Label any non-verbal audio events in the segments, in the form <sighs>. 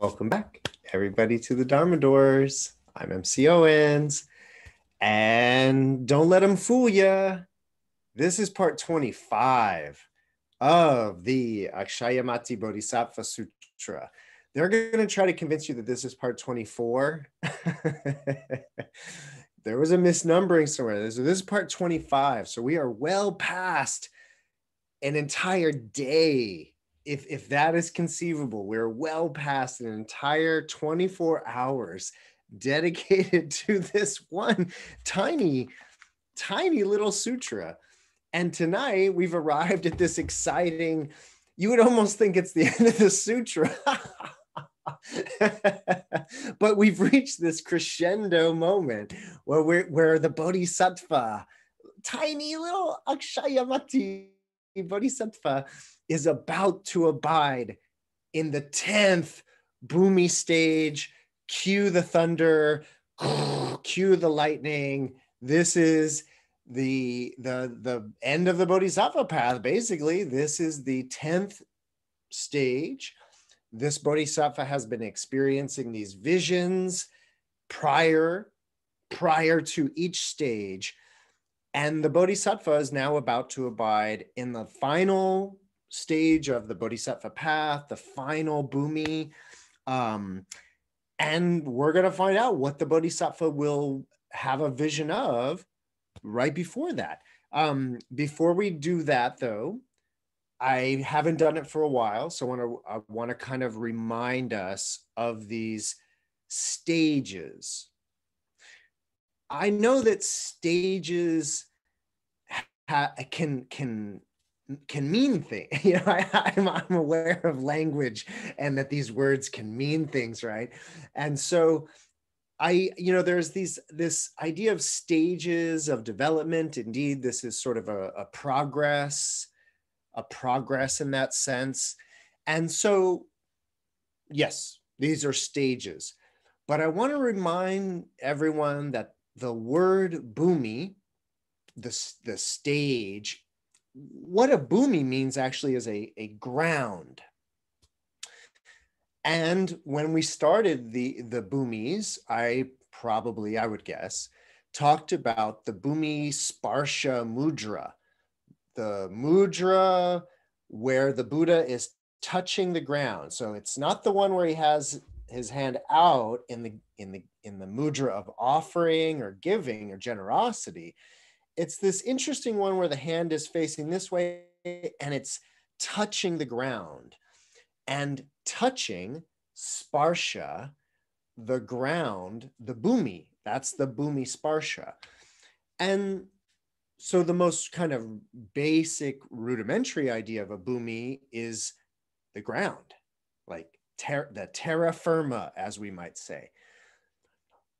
Welcome back, everybody, to the Dharma Doors. I'm MC Owens, and don't let them fool you. This is part 25 of the Akshayamati Bodhisattva Sutra. They're going to try to convince you that this is part 24. <laughs> there was a misnumbering somewhere. This, this is part 25. So we are well past an entire day if if that is conceivable we're well past an entire 24 hours dedicated <laughs> to this one tiny tiny little sutra. And tonight we've arrived at this exciting you would almost think it's the <laughs> end of the sutra. <laughs> But we've reached this crescendo moment where we're where the bodhisattva tiny little akshayamati bodhisattva is about to abide in the 10th bhumi stage. Cue the thunder, <sniffs> cue the lightning. This is the the the end of the bodhisattva path basically this is the 10th stage this bodhisattva has been experiencing these visions prior prior to each stage and the bodhisattva is now about to abide in the final stage of the bodhisattva path, the final bhumi. Um, and we're going to find out what the bodhisattva will have a vision of right before that. Um, before we do that, though, I haven't done it for a while, so I want to I want to kind of remind us of these stages. I know that stages ha- can can can mean things. <laughs> You know, I, am I'm, I'm aware of language and that these words can mean things, right? And so I, you know, there's these this idea of stages of development. Indeed, this is sort of a, a progress, a progress in that sense. And so, yes, these are stages. But I want to remind everyone that the word bhumi, the, the stage what a bhumi means actually is a, a ground. And when we started the, the bhumis, I probably, I would guess, talked about the bhumi sparsha mudra, the mudra where the Buddha is touching the ground. So it's not the one where he has his hand out in the in the in the mudra of offering or giving or generosity it's this interesting one where the hand is facing this way and it's touching the ground. And touching sparsha the ground the bhumi that's the bhumi sparsha. And so the most kind of basic rudimentary idea of a bhumi is the ground like ter- the terra firma as we might say.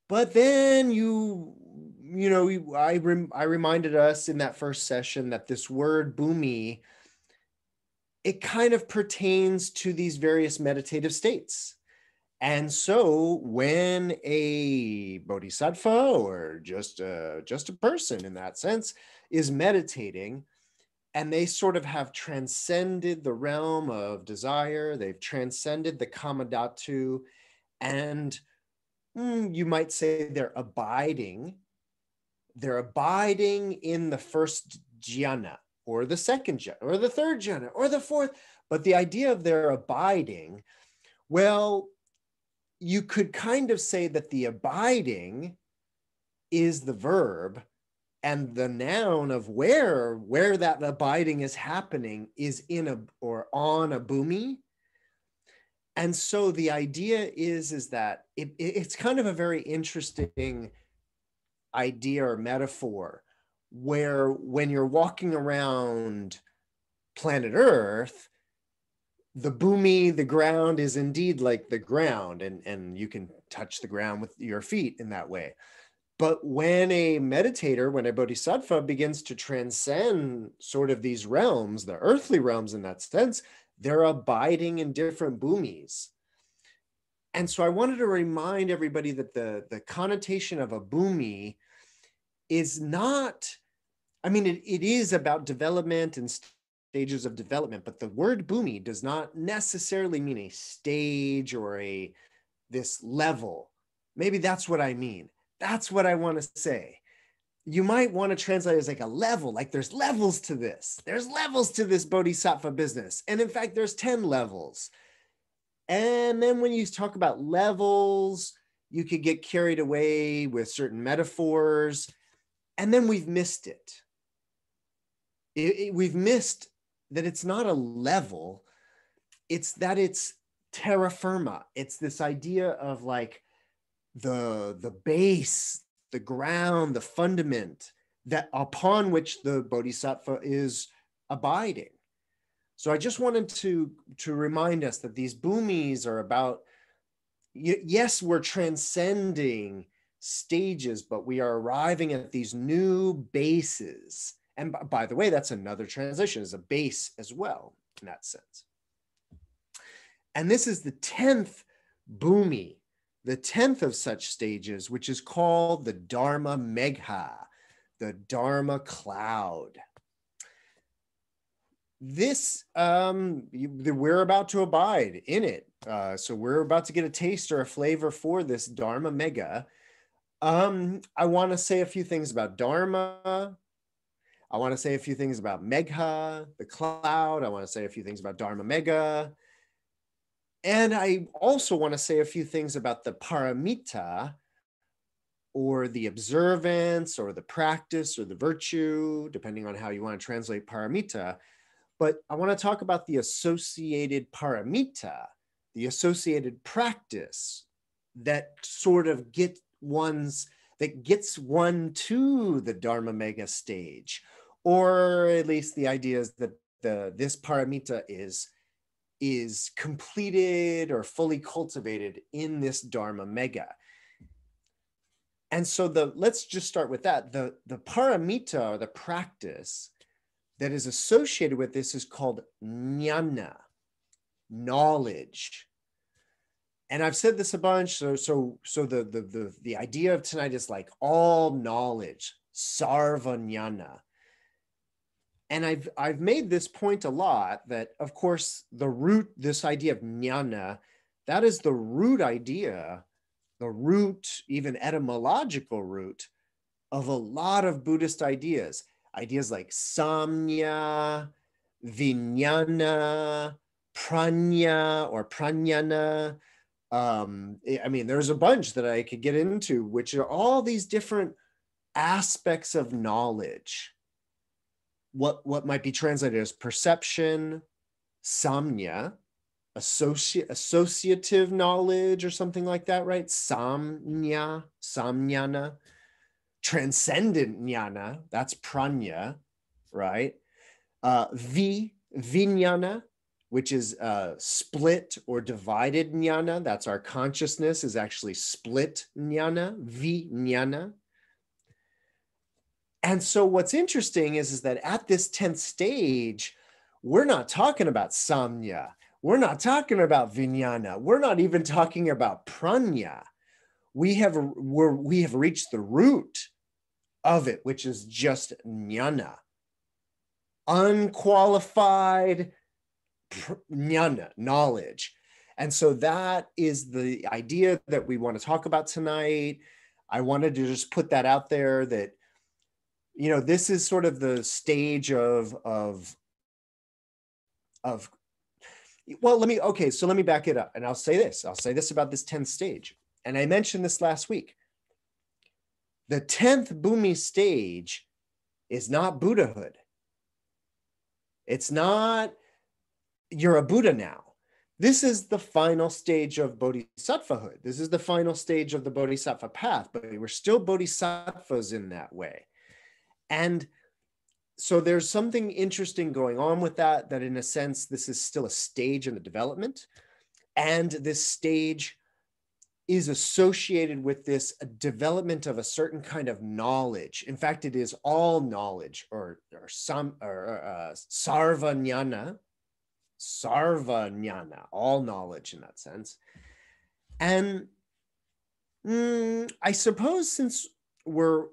But then you you know i rem, i reminded us in that first session that this word bhumi it kind of pertains to these various meditative states. And so when a bodhisattva or just a, just a person in that sense is meditating and they sort of have transcended the realm of desire they've transcended the kamadhatu and mm, you might say they're abiding. They're abiding in the first jhana or the second jhana or the third jhana or the fourth. But the idea of their abiding, well, you could kind of say that the abiding is the verb and the noun of where where that abiding is happening is in a or on a bhumi. And so the idea is is that it, it's kind of a very interesting idea or metaphor where when you're walking around planet earth the bhumi the ground is indeed like the ground and and you can touch the ground with your feet in that way but when a meditator when a bodhisattva begins to transcend sort of these realms the earthly realms in that sense they're abiding in different bhumis. And so I wanted to remind everybody that the, the connotation of a bhumi is not, I mean, it, it is about development and stages of development, but the word bhumi does not necessarily mean a stage or a this level. Maybe that's what I mean. That's what I want to say. You might want to translate as like a level, like there's levels to this. There's levels to this bodhisattva business. And in fact, there's 10 levels. And then when you talk about levels, you could get carried away with certain metaphors. And then we've missed it. it, it we've missed that it's not a level, it's that it's terra firma. It's this idea of like the the base, the ground, the fundament that upon which the bodhisattva is abiding. So I just wanted to to remind us that these bhumis are about yes, we're transcending stages, but we are arriving at these new bases. And by the way, that's another transition is a base as well in that sense. And this is the 10th bhumi, the 10th of such stages, which is called the Dharma Megha, the Dharma cloud. This, um, we're about to abide in it. Uh, so we're about to get a taste or a flavor for this Dharma Megha. Um, I want to say a few things about Dharma. I want to say a few things about Megha, the cloud. I want to say a few things about Dharma Megha. And I also want to say a few things about the paramita or the observance or the practice or the virtue, depending on how you want to translate paramita. But I want to talk about the associated paramita, the associated practice that sort of get one's that gets one to the Dharma Megha stage, or at least the idea is that the this paramita is is completed or fully cultivated in this Dharma Megha. And so the let's just start with that. The, the paramita or the practice that is associated with this is called jnana, knowledge. And I've said this a bunch. So, so, so the, the, the, the idea of tonight is like all knowledge, sarva jnana and I've I've made this point a lot that of course the root this idea of jnana that is the root idea the root even etymological root of a lot of Buddhist ideas. Ideas like samnya vijnana pranya or pranyana. Um, I mean there's a bunch that I could get into which are all these different aspects of knowledge what what might be translated as perception, samnya, associ- associative knowledge or something like that, right? Samnya, samnyana, transcendent jnana, that's pranya, right? Uh, vi, vijnana, which is uh, split or divided jnana. That's our consciousness is actually split jnana, vijnana. And so what's interesting is, is that at this 10th stage, we're not talking about samnya. We're not talking about vijnana. We're not even talking about pranya. We have we're, we have reached the root of it, which is just jnana, unqualified jnana, knowledge. And so that is the idea that we want to talk about tonight. I wanted to just put that out there that you know this is sort of the stage of of of well let me okay so let me back it up and i'll say this i'll say this about this 10th stage and i mentioned this last week. The 10th bhumi stage is not buddhahood. It's not you're a buddha now. This is the final stage of bodhisattvahood. This is the final stage of the bodhisattva path but we're still bodhisattvas in that way and so there's something interesting going on with that, that in a sense, this is still a stage in the development. And this stage is associated with this development of a certain kind of knowledge. In fact, it is all knowledge or, or some or uh, sarvanyana, sarvanyana, all knowledge in that sense. And mm, I suppose since we're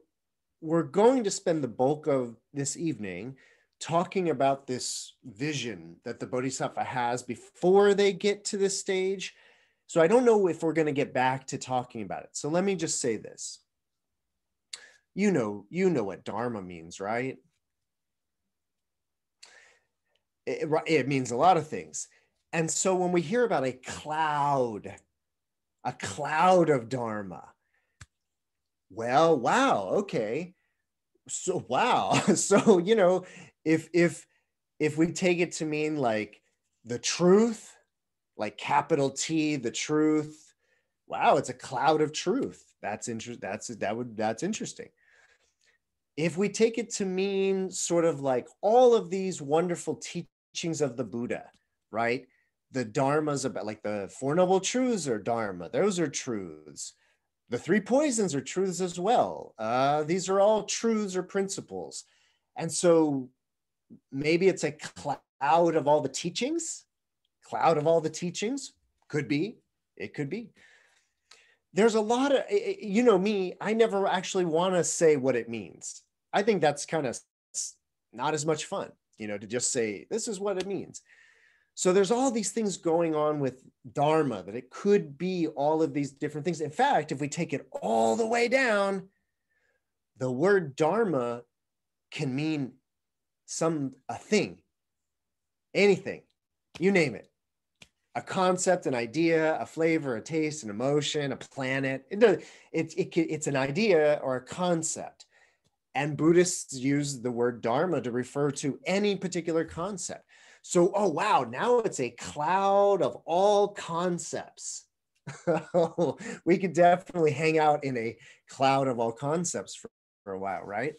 we're going to spend the bulk of this evening talking about this vision that the bodhisattva has before they get to this stage. So I don't know if we're going to get back to talking about it. So let me just say this. You know, you know what dharma means, right? It, it means a lot of things. And so when we hear about a cloud, a cloud of dharma, well, wow, okay. So wow. <laughs> So, you know, if if if we take it to mean like the truth, like capital T, the truth, wow, it's a cloud of truth. That's interesting. That's that would that's interesting. If we take it to mean sort of like all of these wonderful teachings of the Buddha, right? The dharmas about like the Four Noble Truths are dharma, those are truths. The three poisons are truths as well. Uh, these are all truths or principles. And so maybe it's a cloud of all the teachings cloud of all the teachings. Could be. It could be. There's a lot of you know me i never actually want to say what it means. I think that's kind of not as much fun you know to just say this is what it means so there's all these things going on with dharma that it could be all of these different things in fact if we take it all the way down the word dharma can mean some a thing, anything, you name it. A concept, an idea, a flavor, a taste, an emotion, a planet. It, it, it, it's an idea or a concept. And Buddhists use the word dharma to refer to any particular concept. So, oh, wow, now it's a cloud of all concepts. <laughs> we could definitely hang out in a cloud of all concepts for, for a while, right?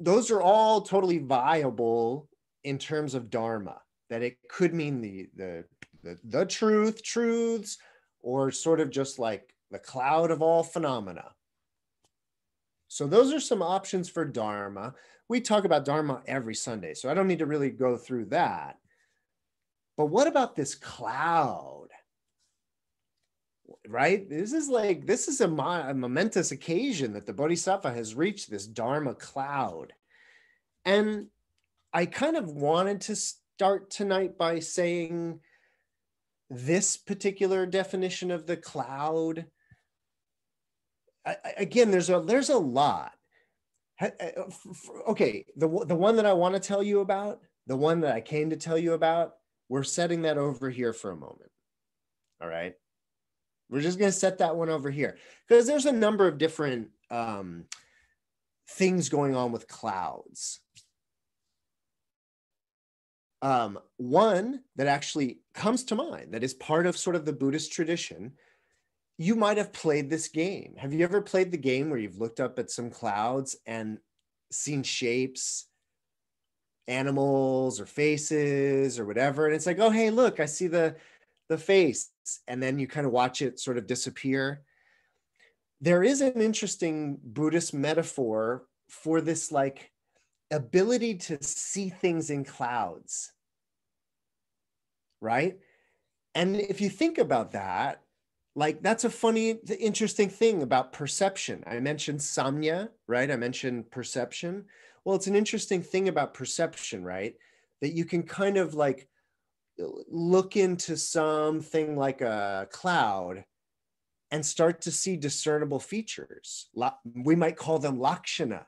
those are all totally viable in terms of dharma that it could mean the the the, the truth truths or sort of just like the cloud of all phenomena so those are some options for dharma we talk about dharma every sunday so i don't need to really go through that but what about this cloud right? This is like this is a, a, momentous occasion that the Bodhisattva has reached this Dharma cloud, and I kind of wanted to start tonight by saying this particular definition of the cloud. I, again, there's a there's a lot. Okay, the the one that I want to tell you about, the one that I came to tell you about, we're setting that over here for a moment. All right. We're just going to set that one over here because there's a number of different um, things going on with clouds. Um, one that actually comes to mind that is part of sort of the Buddhist tradition. You might have played this game. Have you ever played the game where you've looked up at some clouds and seen shapes, animals or faces or whatever? And it's like, oh, hey, look, I see the the face and then you kind of watch it sort of disappear there is an interesting buddhist metaphor for this like ability to see things in clouds right and if you think about that like that's a funny interesting thing about perception i mentioned samnya right i mentioned perception well it's an interesting thing about perception right that you can kind of like look into something like a cloud and start to see discernible features. We might call them lakshana.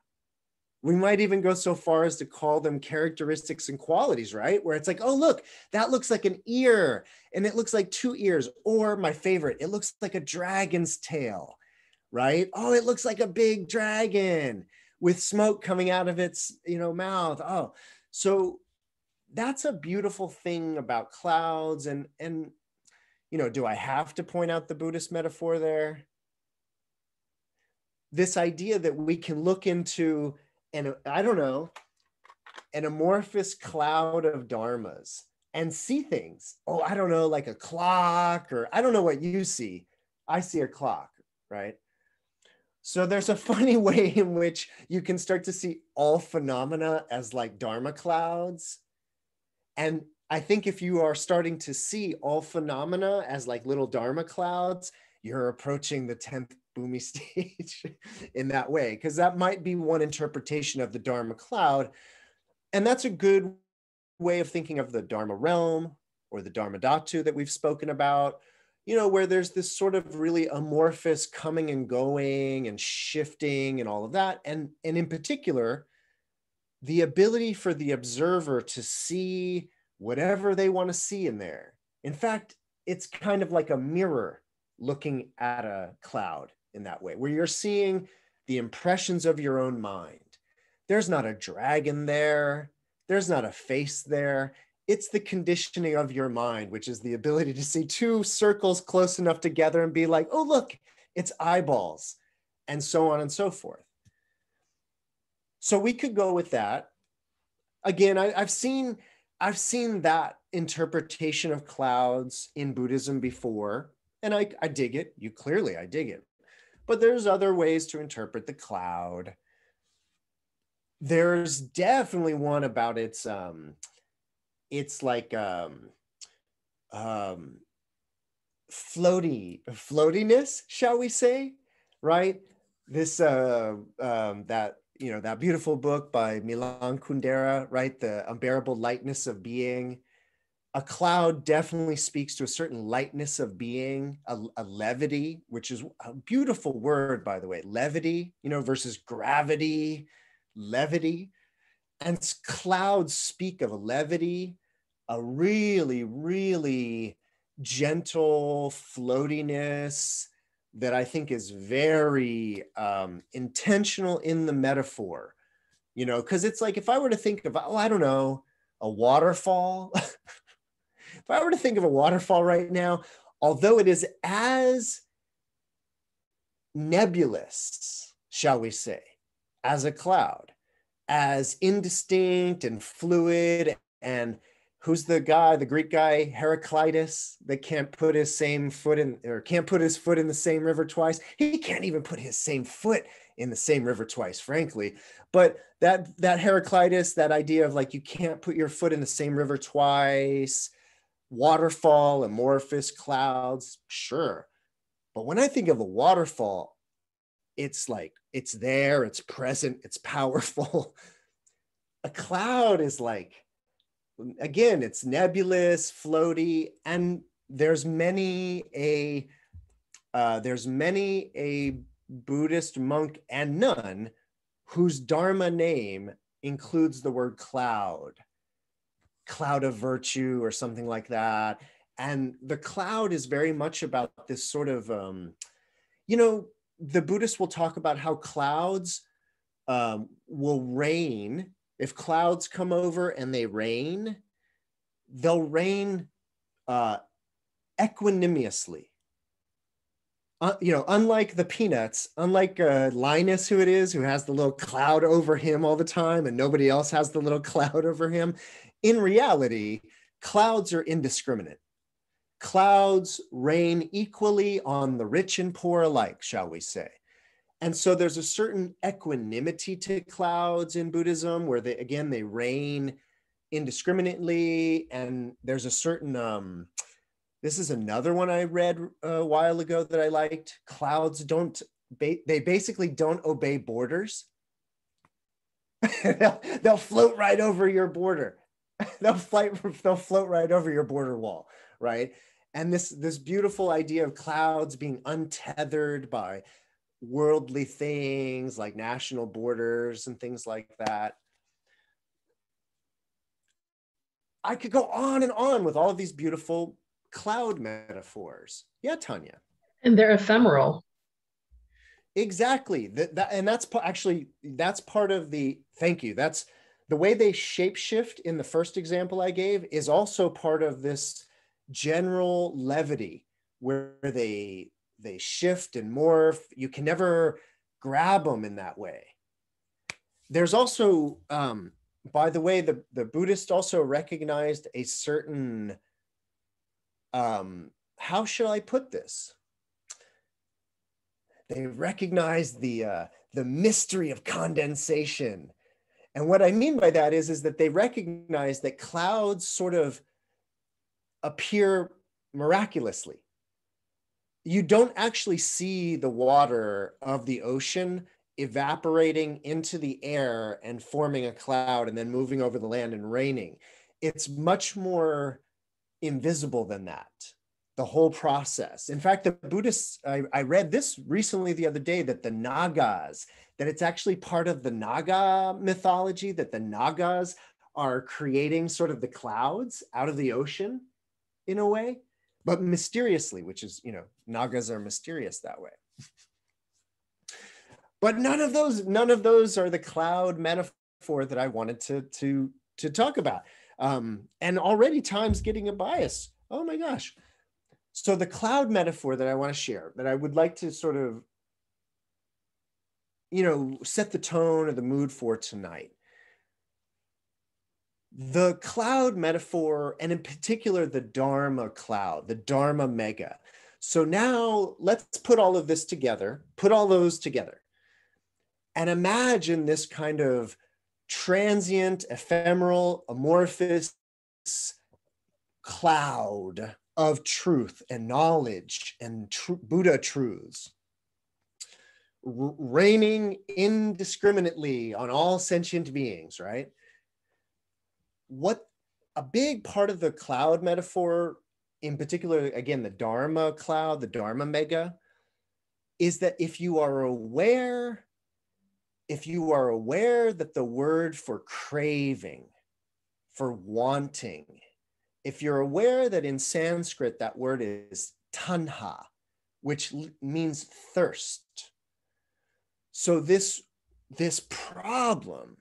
We might even go so far as to call them characteristics and qualities, right? Where it's like, oh, look, that looks like an ear and it looks like two ears. Or my favorite, it looks like a dragon's tail, right? Oh, it looks like a big dragon with smoke coming out of its, you know, mouth. Oh, so that's a beautiful thing about clouds and and you know do i have to point out the buddhist metaphor there this idea that we can look into and i don't know an amorphous cloud of dharmas and see things. Oh i don't know like a clock or i don't know what you see. I see a clock right? So there's a <laughs> funny way in which you can start to see all phenomena as like dharma clouds. And I think if you are starting to see all phenomena as like little Dharma clouds, you're approaching the 10th Bhumi <laughs> stage in that way. Because that might be one interpretation of the Dharma cloud, And that's a good way of thinking of the Dharma realm or the Dharma Dhatu that we've spoken about, you know, where there's this sort of really amorphous coming and going and shifting and all of that. And, and in particular, the ability for the observer to see whatever they want to see in there. In fact, it's kind of like a mirror looking at a cloud in that way, where you're seeing the impressions of your own mind. There's not a dragon there, there's not a face there. It's the conditioning of your mind, which is the ability to see two circles close enough together and be like, oh, look, it's eyeballs, and so on and so forth. So we could go with that. Again, I, have seen I've seen that interpretation of clouds in Buddhism before, and I, I dig it. You clearly I dig it. But there's other ways to interpret the cloud. There's definitely one about its um it's like um um floaty floatiness, shall we say, right? This uh um that you know that beautiful book by Milan Kundera, right? The unbearable lightness of being. A cloud definitely speaks to a certain lightness of being, a, a, levity, which is a beautiful word, by the way. Levity, you know, versus gravity, levity. And clouds speak of a levity, a really, really gentle floatiness, that I think is very um, intentional in the metaphor, you know, because it's like if I were to think of, oh, I don't know, a waterfall, <laughs> if I were to think of a waterfall right now, although it is as nebulous, shall we say, as a cloud, as indistinct and fluid and who's the guy, the Greek guy, Heraclitus, that can't put his same foot in or can't put his foot in the same river twice. He can't even put his same foot in the same river twice, frankly. But that that Heraclitus, that idea of like you can't put your foot in the same river twice, waterfall, amorphous clouds, sure. But when I think of a waterfall, it's like it's there, it's present, it's <laughs> powerful. a cloud is like again, it's nebulous, floaty, and there's many a uh, there's many a Buddhist monk and nun whose Dharma name includes the word cloud, cloud of virtue, or something like that. And the cloud is very much about this sort of, um, you know, the Buddhists will talk about how clouds um, will rain if clouds come over and they rain, they'll rain uh, equanimously. Uh, you know, unlike the peanuts, unlike uh, Linus, who it is, who has the little cloud over him all the time, and nobody else has the little <laughs> cloud over him. In reality, clouds are indiscriminate. Clouds rain equally on the rich and poor alike, shall we say. And so there's a certain equanimity to clouds in Buddhism where they, again, they rain indiscriminately. And there's a certain, um, this is another one I read uh, a while ago that I liked. Clouds don't, ba- they basically don't obey borders. <laughs> they'll, they'll float right over your border. <laughs> they'll flight, they'll float right over your border wall, right? And this this beautiful idea of clouds being untethered by worldly things like national borders and things like that. I could go on and on with all of these beautiful cloud metaphors. Yeah, Tanya. And they're ephemeral. Exactly. That, that and that's actually that's part of the thank you. That's the way they shapeshift in the first example I gave is also part of this general levity where they they shift and morph. You can never grab them in that way. There's also, um, by the way, the, the Buddhist also recognized a certain, um, how should I put this? They recognize the, uh, the mystery of condensation. And what I mean by that is, is that they recognize that clouds sort of appear miraculously you don't actually see the water of the ocean evaporating into the air and forming a cloud and then moving over the land and raining. It's much more invisible than that, the whole process. In fact, the Buddhists, I, I read this recently the other day that the Nagas, that it's actually part of the Naga mythology, that the Nagas are creating sort of the clouds out of the ocean in a way, but mysteriously, which is, you know, Nagas are mysterious that way. <laughs> but none of those, none of those are the cloud metaphor that I wanted to to to talk about. Um, and already time's getting a bias. Oh my gosh. So the cloud metaphor that I want to share, that I would like to sort of, you know, set the tone or the mood for tonight. The cloud metaphor, and in particular the Dharma cloud, the Dharma Megha. So now let's put all of this together, put all those together, and imagine this kind of transient, ephemeral, amorphous cloud of truth and knowledge and tr- Buddha truths, r- raining indiscriminately on all sentient beings, right? What a big part of the cloud metaphor, in particular, again, the Dharma cloud, the Dharma Megha, is that if you are aware if you are aware that the word for craving, for wanting, if you're aware that in Sanskrit that word is tanha, which means thirst. So this, this problem,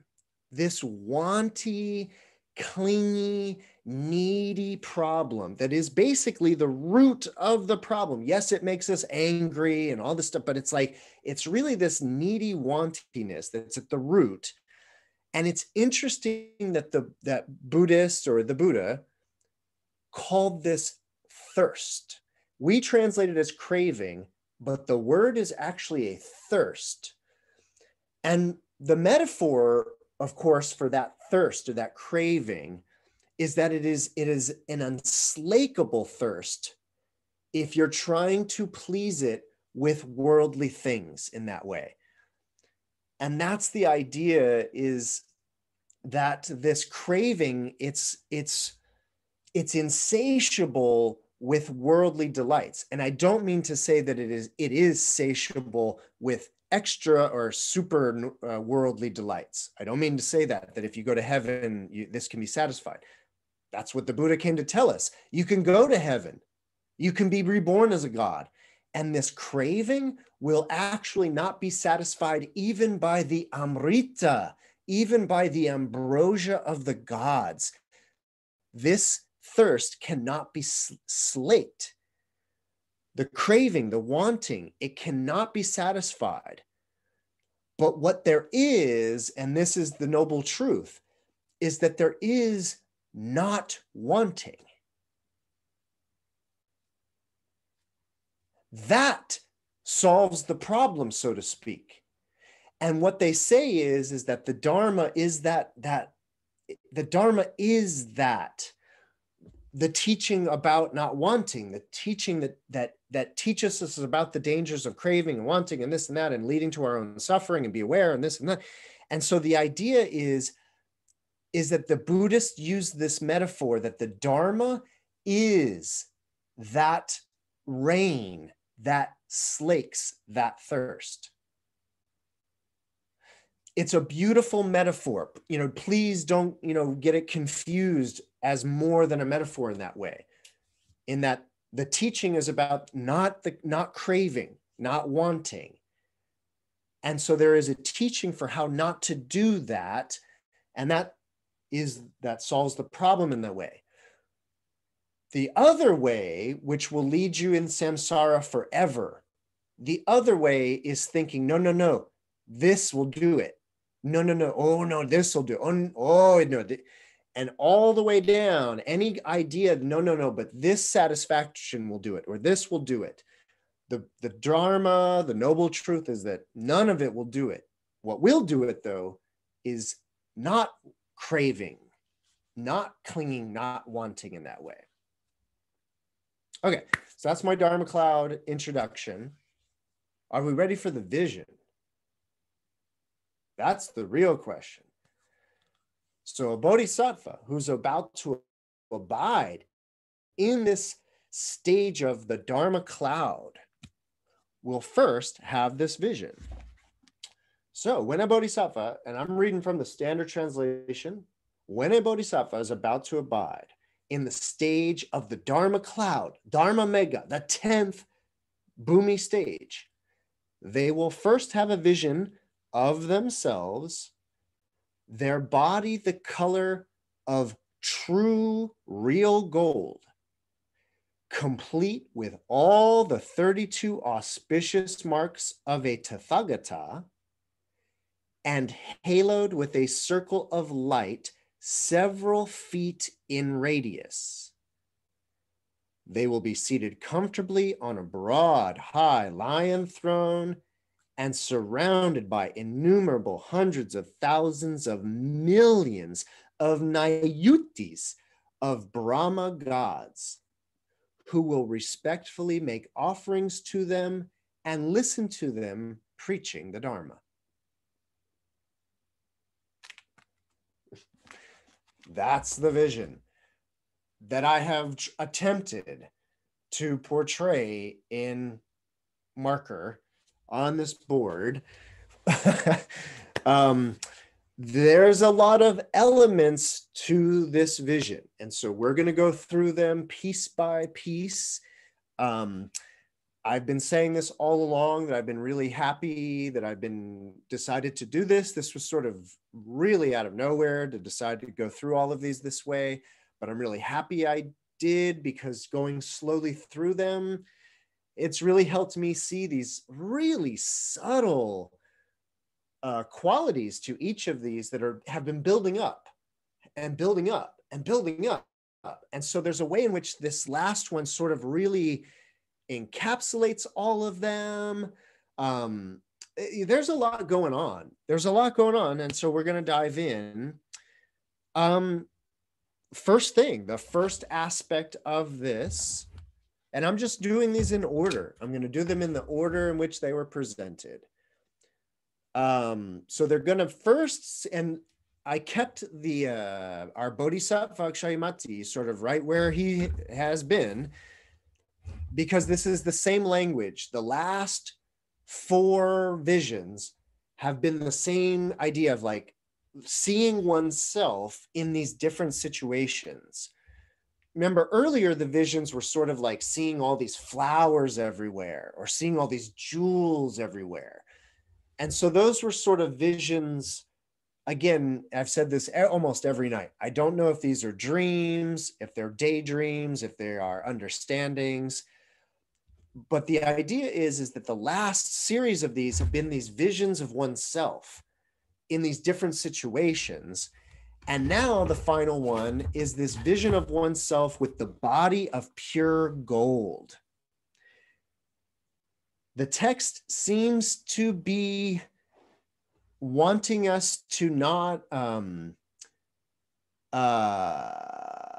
this wanty, clingy, needy problem that is basically the root of the problem. Yes, it makes us angry and all this stuff, but it's like, it's really this needy wantiness that's at the root. And it's interesting that the that Buddhist or the Buddha called this thirst. We translate it as craving, but the word is actually a thirst. And the metaphor, of course, for that thirst or that craving is that it is it is an unslakable thirst if you're trying to please it with worldly things in that way. And that's the idea is that this craving it's it's it's insatiable with worldly delights. And i don't mean to say that it is it is satiable with extra or super uh, worldly delights. I don't mean to say that that if you go to heaven you, this can be satisfied that's what the Buddha came to tell us. You can go to heaven, you can be reborn as a God. And this craving will actually not be satisfied even by the Amrita, even by the ambrosia of the gods. This thirst cannot be slaked. The craving, the wanting, it cannot be satisfied. But what there is, and this is the noble truth, is that there is not wanting. That solves the problem, so to speak. And what they say is, is that the Dharma is that, that the Dharma is that the teaching about not wanting, the teaching that that that teaches us about the dangers of craving and wanting and this and that and leading to our own suffering and be aware and this and that. And so the idea is is that the Buddhists use this metaphor that the Dharma is that rain that slakes that thirst. It's a beautiful metaphor. You know, please don't, you know, get it confused as more than a metaphor in that way. In that the teaching is about not the not craving, not wanting. And so there is a teaching for how not to do that. And that is that solves the problem in that way. The other way, which will lead you in samsara forever, the other way is thinking, no, no, no, this will do it. No, no, no. Oh, no, this will do. Oh, oh no. And all the way down, any idea, no, no, no, but this satisfaction will do it, or this will do it. The, the dharma, the noble truth is that none of it will do it. What will do it, though, is not craving, not clinging, not wanting in that way. Okay, so that's my Dharma Cloud introduction. Are we ready for the vision? That's the real question. So a bodhisattva who's about to abide in this stage of the Dharma cloud will first have this vision. So when a bodhisattva, and I'm reading from the standard translation, when a bodhisattva is about to abide in the stage of the Dharma cloud, Dharma Megha, the 10th Bhumi stage, they will first have a vision of themselves, their body the color of true, real gold, complete with all the 32 auspicious marks of a Tathagata, and haloed with a circle of light several feet in radius. They will be seated comfortably on a broad, high lion throne and surrounded by innumerable hundreds of thousands of millions of Nayutas of Brahma gods who will respectfully make offerings to them and listen to them preaching the Dharma. That's the vision that I have attempted to portray in marker on this board. <laughs> um, there's a lot of elements to this vision. And so we're going to go through them piece by piece. Um, I've been saying this all along that I've been really happy that I've been decided to do this. This was sort of really out of nowhere to decide to go through all of these this way, but I'm really happy I did because going slowly through them, it's really helped me see these really subtle uh, qualities to each of these that are have been building up and building up and building up. And so there's a way in which this last one sort of really encapsulates all of them. Um, eh, there's a lot going on. There's a lot going on. And so we're going to dive in. Um, first thing, the first aspect of this, and I'm just doing these in order. I'm going to do them in the order in which they were presented. Um, so they're going to first, and I kept the uh, our Bodhisattva Akshayamati sort of right where he has been because this is the same language. The last four visions have been the same idea of like seeing oneself in these different situations. Remember earlier, the visions were sort of like seeing all these flowers everywhere or seeing all these jewels everywhere. And so those were sort of visions. Again, I've said this almost every night. I don't know if these are dreams, if they're daydreams, if they are understandings but the idea is is that the last series of these have been these visions of oneself in these different situations. And now the final one is this vision of oneself with the body of pure gold. The text seems to be wanting us to not um, uh,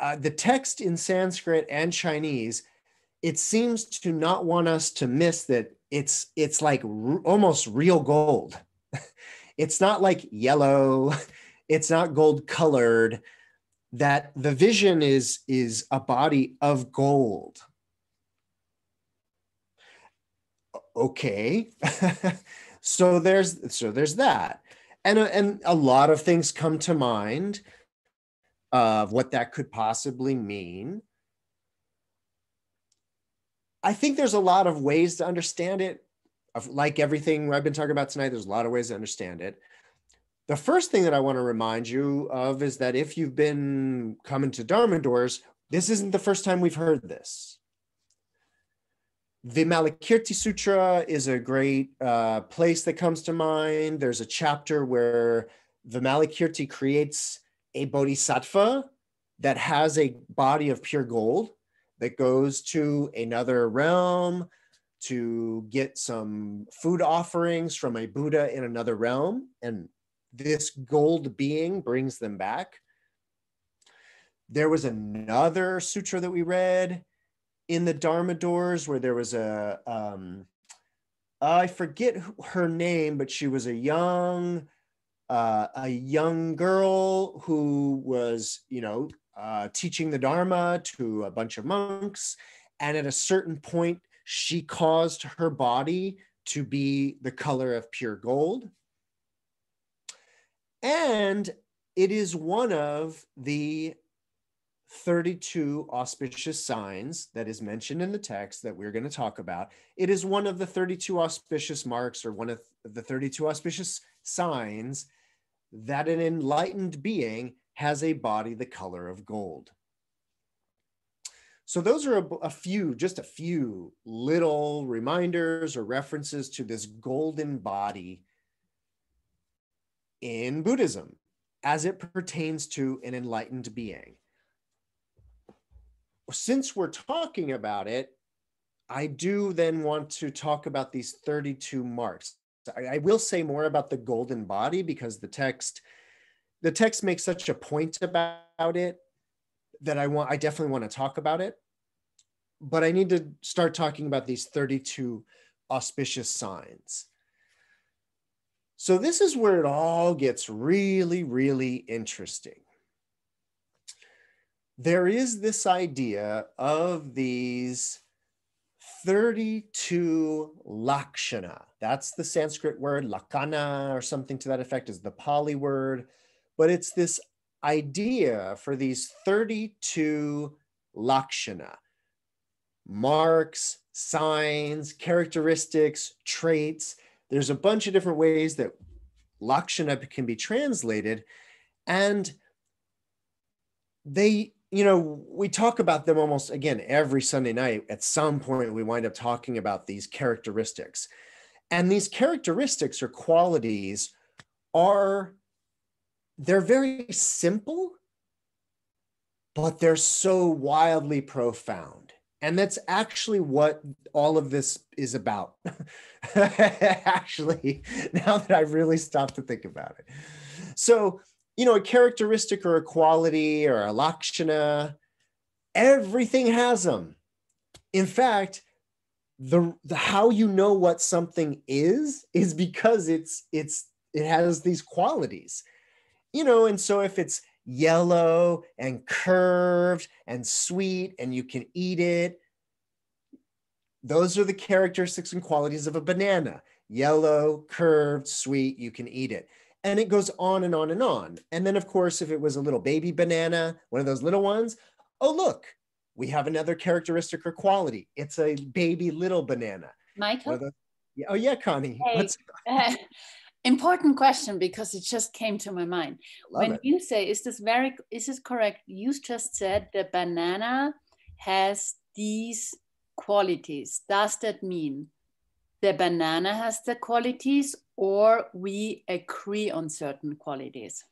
uh, the text in Sanskrit and Chinese, it seems to not want us to miss that it's it's like r- almost real gold. <laughs> it's not like yellow, <laughs> it's not gold colored. That the vision is is a body of gold. Okay, <laughs> so there's so there's that, and and a lot of things come to mind of what that could possibly mean. I think there's a lot of ways to understand it. Like everything I've been talking about tonight, there's a lot of ways to understand it. The first thing that I want to remind you of is that if you've been coming to Dharma doors, this isn't the first time we've heard this. The Vimalakirti Sutra is a great uh, place that comes to mind. There's a chapter where the Vimalakirti creates a bodhisattva that has a body of pure gold that goes to another realm to get some food offerings from a Buddha in another realm. And this gold being brings them back. There was another sutra that we read in the Dharma doors where there was a, um, I forget her name, but she was a young, uh, a young girl who was, you know, uh, teaching the Dharma to a bunch of monks. And at a certain point, she caused her body to be the color of pure gold. And it is one of the 32 auspicious signs that is mentioned in the text that we're going to talk about. It is one of the 32 auspicious marks or one of the 32 auspicious signs that an enlightened being has a body the color of gold. So those are a, a, few, just a few little reminders or references to this golden body in Buddhism as it pertains to an enlightened being. Since we're talking about it, I do then want to talk about these 32 marks. I, will say more about the golden body because the text the text makes such a point about it that I want I definitely want to talk about it. But I need to start talking about these 32 auspicious signs. So this is where it all gets really, really interesting. There is this idea of these 32 lakshana. That's the Sanskrit word, lakkhana, or something to that effect, is the Pali word but it's this idea for these 32 lakshana marks, signs, characteristics, traits. There's a bunch of different ways that lakshana can be translated. And they, you know, we talk about them almost again every Sunday night. At some point, we wind up talking about these characteristics. And these characteristics or qualities are they're very simple, but they're so wildly profound. And that's actually what all of this is about. <laughs> actually, <laughs> now that I've really stopped to think about it. So, you know, a characteristic or a quality or a lakshana, everything has them. In fact, the, the how you know what something is is because it's it's it has these qualities you know, and so if it's yellow and curved and sweet and you can eat it, those are the characteristics and qualities of a banana yellow, curved, sweet, you can eat it. And it goes on and on and on. And then, of course, if it was a little baby banana, one of those little ones, oh, look, we have another characteristic or quality. It's a baby little banana. Michael? Those, yeah, oh, yeah, Connie. Hey, <laughs> important question because it just came to my mind when it. you say is this very is this correct you just said the banana has these qualities does that mean the banana has the qualities or we agree on certain qualities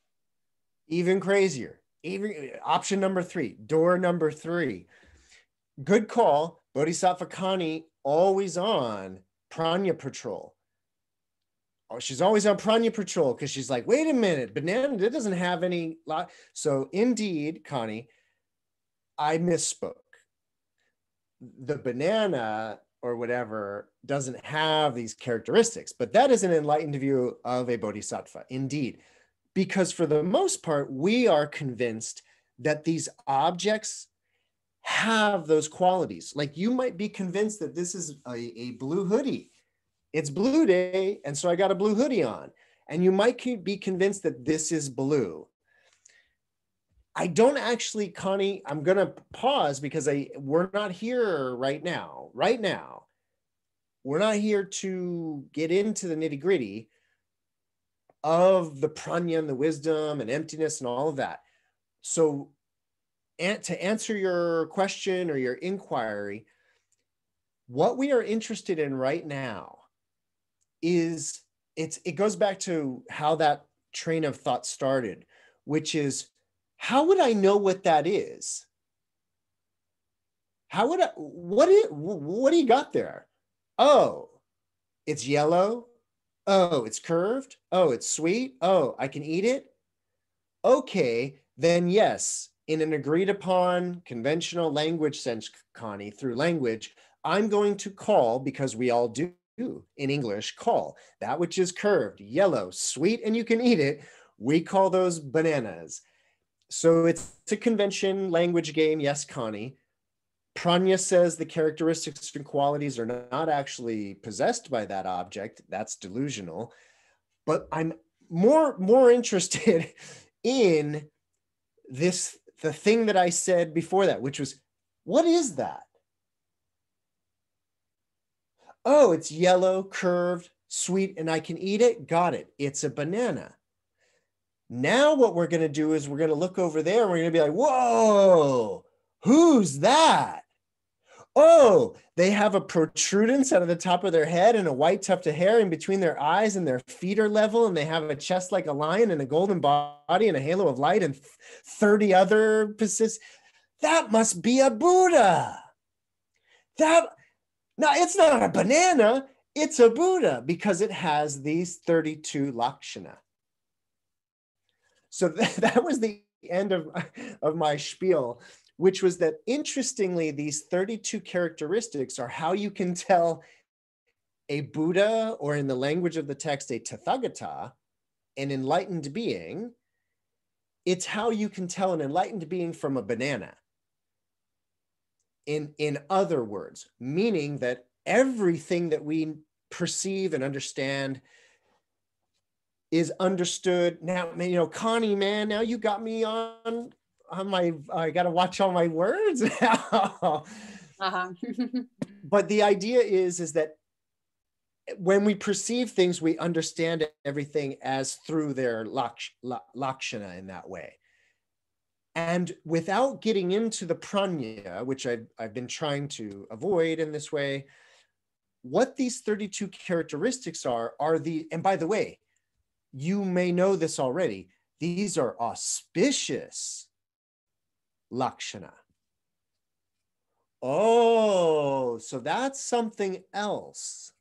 even crazier even option number three door number three good call bodhisattva Connie always on Prajna patrol oh, she's always on Prajna Patrol because she's like, wait a minute, banana it doesn't have any. So indeed, Connie, I misspoke. The banana or whatever doesn't have these characteristics, but that is an enlightened view of a bodhisattva, indeed. Because for the most part, we are convinced that these objects have those qualities. Like you might be convinced that this is a, a blue hoodie it's blue day, and so I got a blue hoodie on. And you might be convinced that this is blue. I don't actually, Connie, I'm gonna pause because I we're not here right now. Right now, we're not here to get into the nitty gritty of the prajna and the wisdom and emptiness and all of that. So, and to answer your question or your inquiry, what we are interested in right now is it's it goes back to how that train of thought started, which is how would I know what that is? How would I what is what do you got there? Oh, it's yellow. Oh, it's curved. Oh, it's sweet. Oh, I can eat it. Okay, then yes, in an agreed upon conventional language sense, Connie, through language, I'm going to call because we all do in English call. That which is curved, yellow, sweet, and you can eat it, we call those bananas. So it's a convention language game. Yes, Connie. Prajna says the characteristics and qualities are not actually possessed by that object. That's delusional. But I'm more more interested <laughs> in this the thing that I said before that, which was, what is that? Oh, it's yellow, curved, sweet, and I can eat it. Got it. It's a banana. Now, what we're going to do is we're going to look over there and we're going to be like, whoa, who's that? Oh, they have a protrudence out of the top of their head and a white tuft of hair in between their eyes and their feet are level and they have a chest like a lion and a golden body and a halo of light and 30 other positions. That must be a Buddha. That now it's not a banana, it's a Buddha because it has these 32 lakshana. So that, <laughs> that was the end of, of my spiel which was that interestingly, these 32 characteristics are how you can tell a Buddha, or in the language of the text, a Tathagata, an enlightened being. It's how you can tell an enlightened being from a banana. In, in other words, meaning that everything that we perceive and understand is understood now you know connie man now you got me on on my I got to watch all my words <laughs> now. uh-huh. <laughs> but the idea is is that when we perceive things, we understand everything as through their laksh, lakshana in that way. And without getting into the prajna, which I've, I've been trying to avoid in this way, what these 32 characteristics are, are the, and by the way, you may know this already, these are auspicious lakshana. Oh, so that's something else.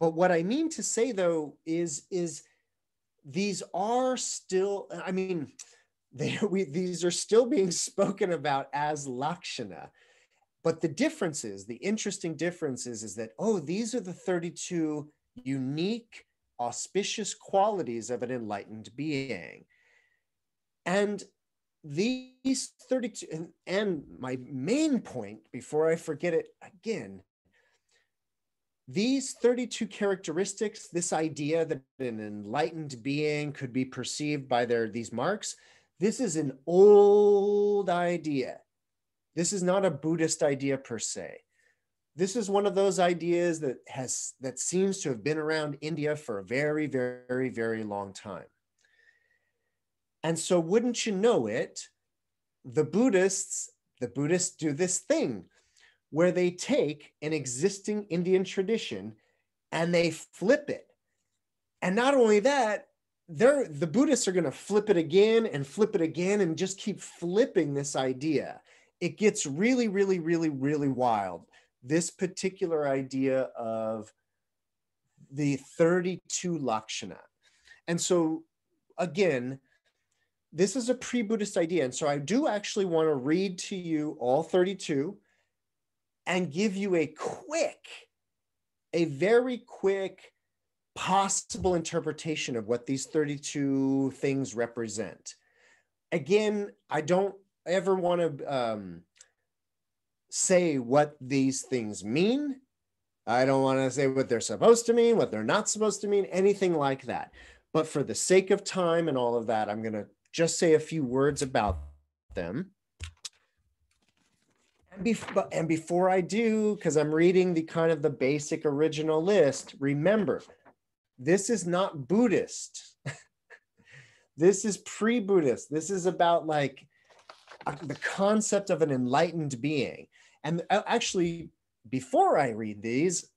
But what I mean to say though is is these are still I mean <laughs> they we these are still being spoken about as lakshana. But the difference is the interesting difference is, is that oh these are the 32 unique auspicious qualities of an enlightened being. And these 32 and, and my main point before i forget it again these 32 characteristics this idea that an enlightened being could be perceived by their these marks this is an old idea this is not a buddhist idea per se this is one of those ideas that has that seems to have been around india for a very very very long time and so, wouldn't you know it, the Buddhists, the Buddhists do this thing where they take an existing Indian tradition and they flip it. And not only that, they're the Buddhists are going to flip it again and flip it again and just keep flipping this idea. It gets really, really, really, really wild. This particular idea of the 32 lakshana. And so, again, this is a pre-Buddhist idea. And so I do actually want to read to you all 32 and give you a quick, a very quick possible interpretation of what these 32 things represent. Again, I don't ever want to um, say what these things mean. I don't want to say what they're supposed to mean, what they're not supposed to mean, anything like that. But for the sake of time and all of that, I'm going to just say a few words about them. And, bef- and before I do, because I'm reading the kind of the basic original list, remember, this is not Buddhist. <laughs> this is pre-Buddhist. This is about like the concept of an enlightened being. And uh, actually, before I read these,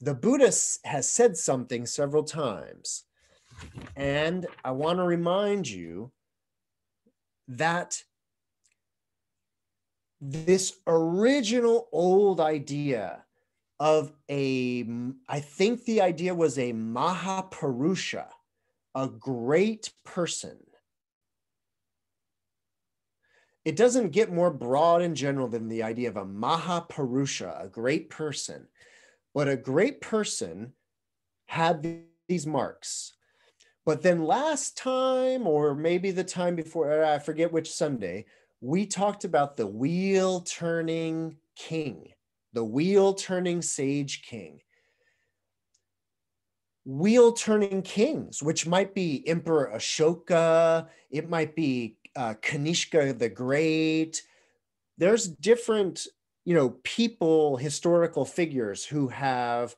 the Buddha has said something several times. And I want to remind you that this original old idea of a, I think the idea was a Mahapurusha, a great person. It doesn't get more broad in general than the idea of a Mahapurusha, a great person. but a great person had these marks. But then last time, or maybe the time before, uh, I forget which Sunday, we talked about the wheel turning king, the wheel turning sage king. Wheel turning kings, which might be Emperor Ashoka, it might be uh, Kanishka the Great. There's different, you know, people, historical figures who have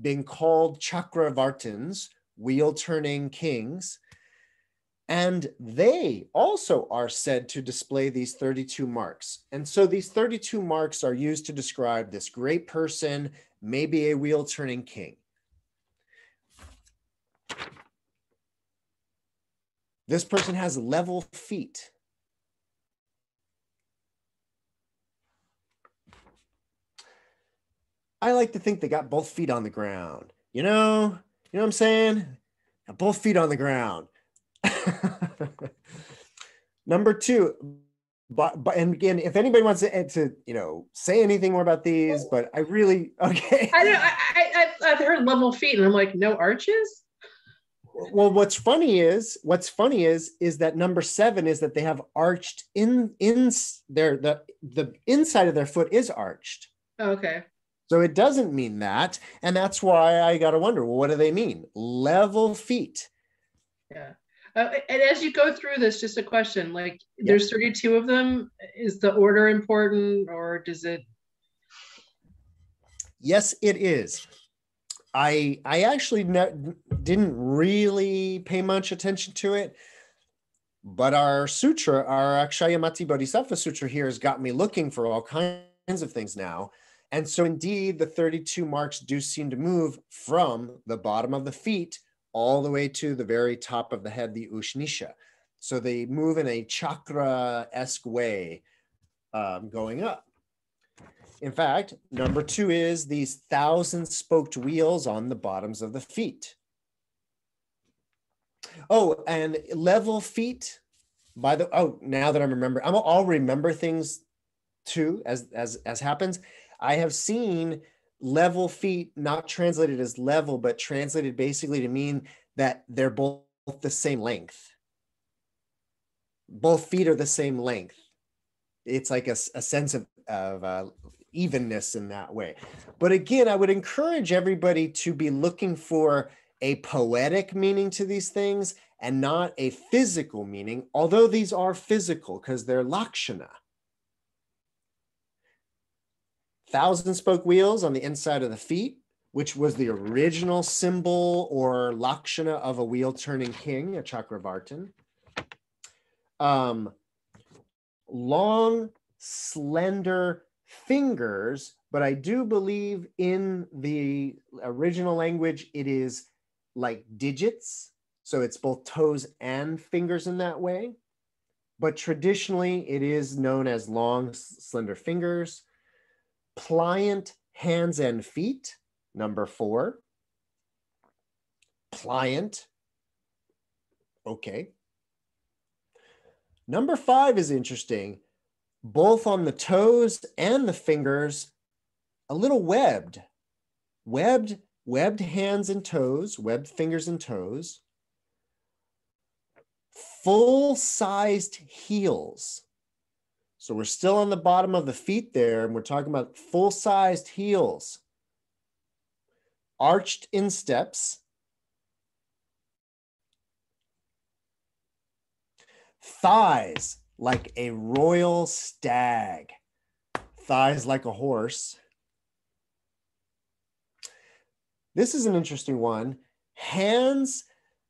been called Chakravartins, wheel turning kings. And they also are said to display these 32 marks. And so these 32 marks are used to describe this great person, maybe a wheel turning king. This person has level feet. I like to think they got both feet on the ground. You know, you know what I'm saying? Got both feet on the ground. <laughs> Number two, but, but and again, if anybody wants to, eh, to you know say anything more about these, but I really <laughs> okay. I don't. I, I I've heard level feet, and I'm like, no arches. Well, what's funny is what's funny is is that number seven is that they have arched in in their the the inside of their foot is arched. Oh, okay. So it doesn't mean that, and that's why I got to wonder. Well, what do they mean? Level feet. Yeah. Uh, and as you go through this, just a question like yeah. there's 32 of them. Is the order important or does it? Yes, it is. I I actually ne- didn't really pay much attention to it, but our sutra, our Akshayamati Bodhisattva Sutra here has got me looking for all kinds of things now. And so indeed, the 32 marks do seem to move from the bottom of the feet all the way to the very top of the head, the Ushnisha. So they move in a chakra-esque way um, going up. In fact, number two is these thousand spoked wheels on the bottoms of the feet. Oh, and level feet. By the oh, now that I remember, I'm, I'll remember things too as as as happens. I have seen level feet not translated as level, but translated basically to mean that they're both the same length. Both feet are the same length. It's like a, a sense of, of uh, evenness in that way. But again, I would encourage everybody to be looking for a poetic meaning to these things and not a physical meaning, although these are physical because they're lakshana thousand spoke wheels on the inside of the feet, which was the original symbol or lakshana of a wheel turning king, a chakravartin. Um, long, slender fingers, but I do believe in the original language it is like digits. So it's both toes and fingers in that way. But traditionally, it is known as long, slender fingers pliant hands and feet, number four. Pliant. Okay. Number five is interesting. Both on the toes and the fingers, a little webbed. Webbed, webbed hands and toes, webbed fingers and toes. Full-sized heels. So we're still on the bottom of the feet there, and we're talking about full sized heels, arched insteps, thighs like a royal stag, thighs like a horse. This is an interesting one. Hands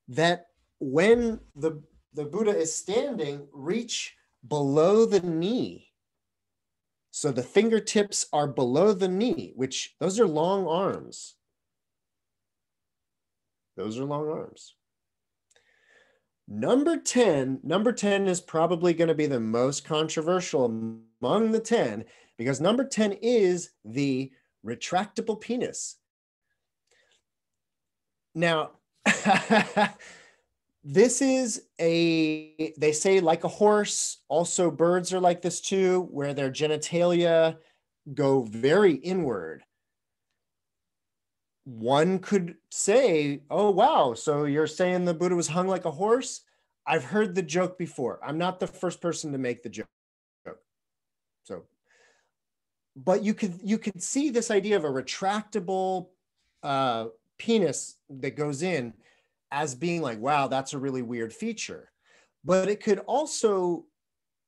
that, when the, the Buddha is standing, reach below the knee. So the fingertips are below the knee, which those are long arms. Those are long arms. Number 10, number 10 is probably going to be the most controversial among the 10 because number 10 is the retractable penis. Now, <laughs> this is a they say like a horse also birds are like this too where their genitalia go very inward one could say, oh, wow, so you're saying the Buddha was hung like a horse? I've heard the joke before. I'm not the first person to make the joke. So, but you could you could see this idea of a retractable uh, penis that goes in as being like, wow, that's a really weird feature. But it could also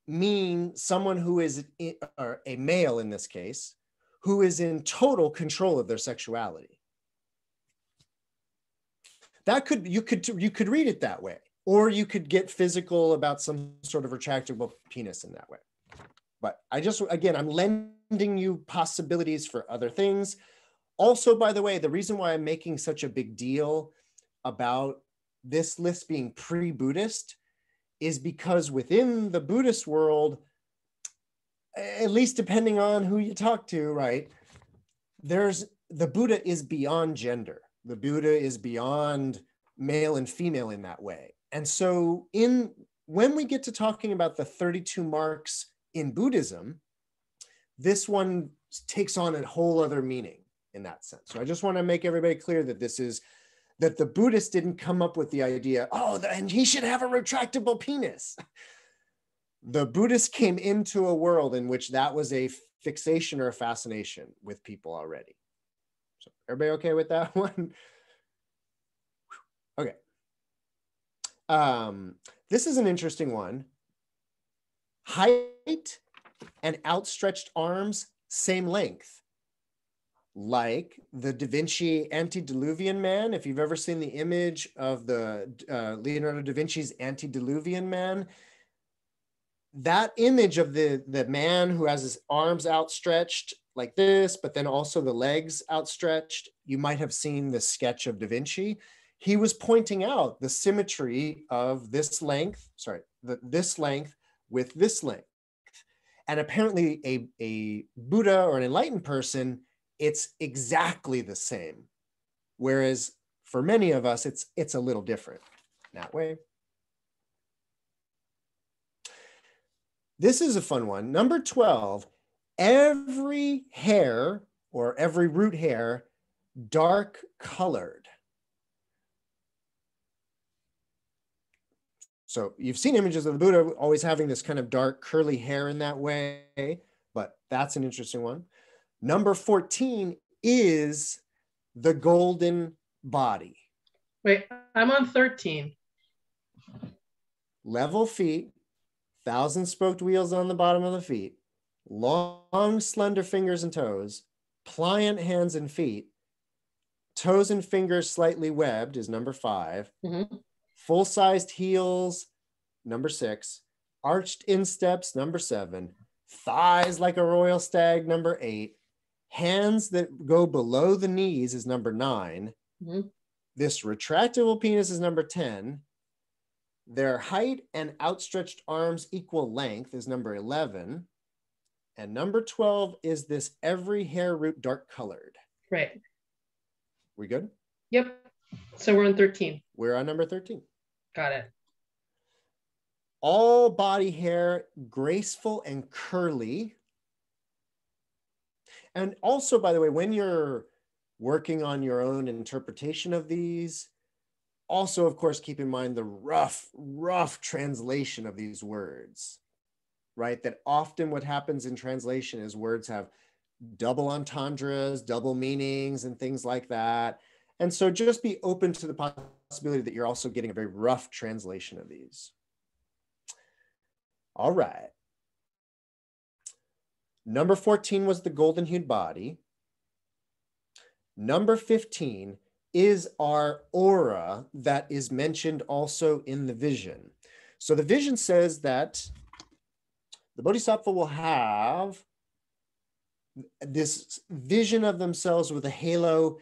mean someone who is or a male in this case, who is in total control of their sexuality. That could you could you could read it that way, or you could get physical about some sort of retractable penis in that way. But I just again, I'm lending you possibilities for other things. Also, by the way, the reason why I'm making such a big deal about this list being pre-Buddhist is because within the Buddhist world, at least depending on who you talk to, right? There's the Buddha is beyond gender. The Buddha is beyond male and female in that way. And so in when we get to talking about the 32 marks in Buddhism, this one takes on a whole other meaning in that sense. So I just want to make everybody clear that this is that the Buddhists didn't come up with the idea, oh, and he should have a retractable penis. <laughs> The Buddhists came into a world in which that was a fixation or a fascination with people already. So everybody okay with that <laughs> one? okay. Um, this is an interesting one. Height and outstretched arms, same length like the Da Vinci Antediluvian Man. If you've ever seen the image of the uh, Leonardo da Vinci's Antediluvian Man, that image of the, the man who has his arms outstretched like this, but then also the legs outstretched, you might have seen the sketch of Da Vinci. He was pointing out the symmetry of this length, sorry, the, this length with this length. And apparently, a, a Buddha or an enlightened person it's exactly the same. Whereas for many of us, it's, it's a little different that way. This is a fun one. Number 12, every hair or every root hair dark colored. So you've seen images of the Buddha always having this kind of dark curly hair in that way, but that's an interesting one. Number 14 is the golden body. Wait, I'm on 13. Level feet, thousand spoked wheels on the bottom of the feet, long, slender fingers and toes, pliant hands and feet, toes and fingers slightly webbed is number 5 mm-hmm. full sized heels, number six, arched insteps, number seven, thighs like a royal stag, number eight, Hands that go below the knees is number 9 mm-hmm. This retractable penis is number 10. Their height and outstretched arms equal length is number 11. And number 12 is this every hair root dark colored. Right. We good? Yep. So we're on 13. We're on number 13. Got it. All body hair graceful and curly and also, by the way, when you're working on your own interpretation of these, also, of course, keep in mind the rough, rough translation of these words, right? That often what happens in translation is words have double entendres, double meanings, and things like that. And so just be open to the possibility that you're also getting a very rough translation of these. All right. Number 14 was the golden hued body. Number 15 is our aura that is mentioned also in the vision. So the vision says that the bodhisattva will have this vision of themselves with a halo.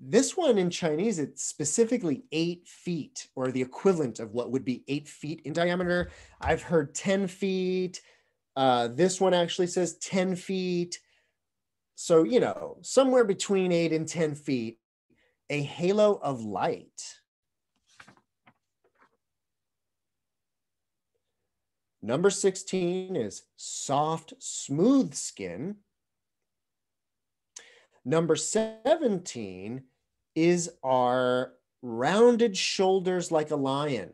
This one in Chinese, it's specifically eight feet or the equivalent of what would be eight feet in diameter. I've heard 10 feet, uh, this one actually says 10 feet. So, you know, somewhere between eight and 10 feet, a halo of light. Number 16 is soft, smooth skin. Number 17 is our rounded shoulders like a lion.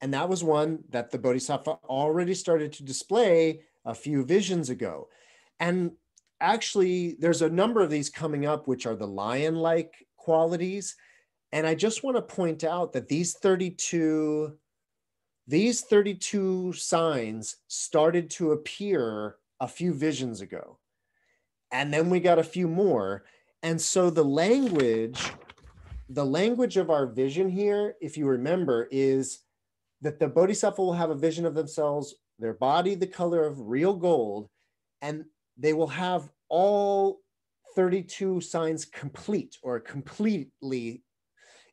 And that was one that the Bodhisattva already started to display a few visions ago. And actually, there's a number of these coming up, which are the lion like qualities. And I just want to point out that these 32 these 32 signs started to appear a few visions ago. And then we got a few more. And so the language, the language of our vision here, if you remember, is that the bodhisattva will have a vision of themselves, their body the color of real gold, and they will have all 32 signs complete or completely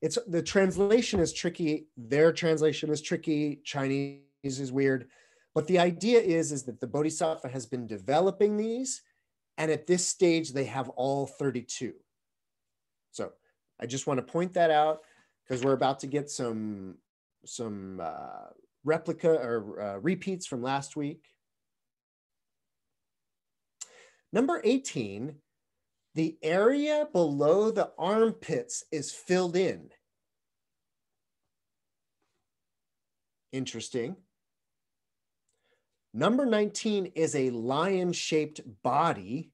it's the translation is tricky their translation is tricky chinese is weird but the idea is is that the bodhisattva has been developing these and at this stage they have all 32 so i just want to point that out because we're about to get some some uh, replica or uh, repeats from last week. Number 18 the area below the armpits is filled in. Interesting. Number 19 is a lion shaped body.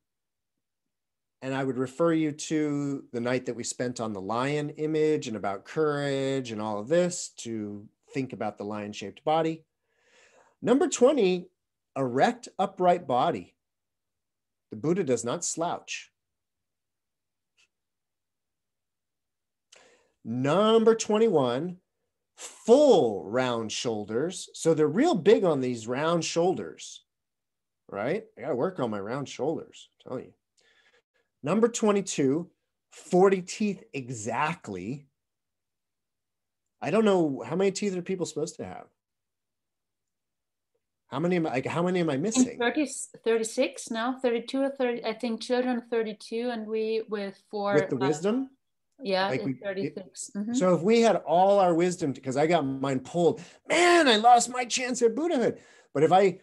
And I would refer you to the night that we spent on the lion image and about courage and all of this to think about the lion shaped body. Number 20, erect, upright body. The Buddha does not slouch. Number 21, full round shoulders. So they're real big on these round shoulders, right? I got to work on my round shoulders, I'm telling you. Number 22, 40 teeth exactly. I don't know how many teeth are people supposed to have? How many am I, like, how many am I missing? 30, 36 now, 32 or 30. I think children 32 and we with four. With the uh, wisdom? Yeah, like we, 36. Mm-hmm. So if we had all our wisdom, because I got mine pulled, man, I lost my chance at Buddhahood. But if I,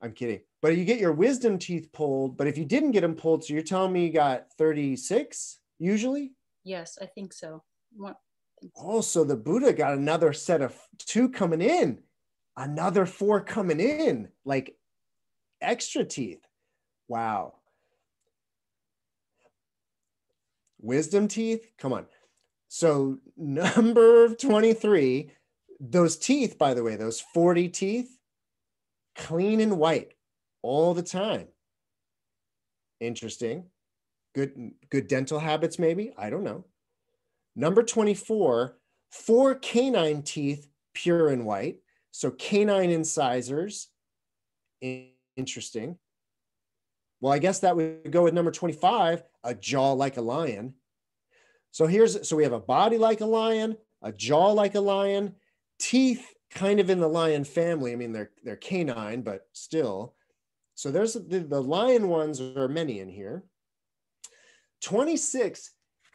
I'm kidding, but you get your wisdom teeth pulled, but if you didn't get them pulled, so you're telling me you got 36 usually? Yes, I think so. What? Oh, so the Buddha got another set of two coming in, another four coming in, like extra teeth. Wow. Wisdom teeth? Come on. So <laughs> number 23 those teeth by the way those 40 teeth clean and white all the time. Interesting. Good good dental habits maybe? I don't know. Number 24 four canine teeth pure and white. So canine incisors. Interesting well, I guess that would go with number 25, a jaw like a lion. So here's, so we have a body like a lion, a jaw like a lion, teeth kind of in the lion family. I mean, they're, they're canine, but still. So there's the, the lion ones are many in here. 26,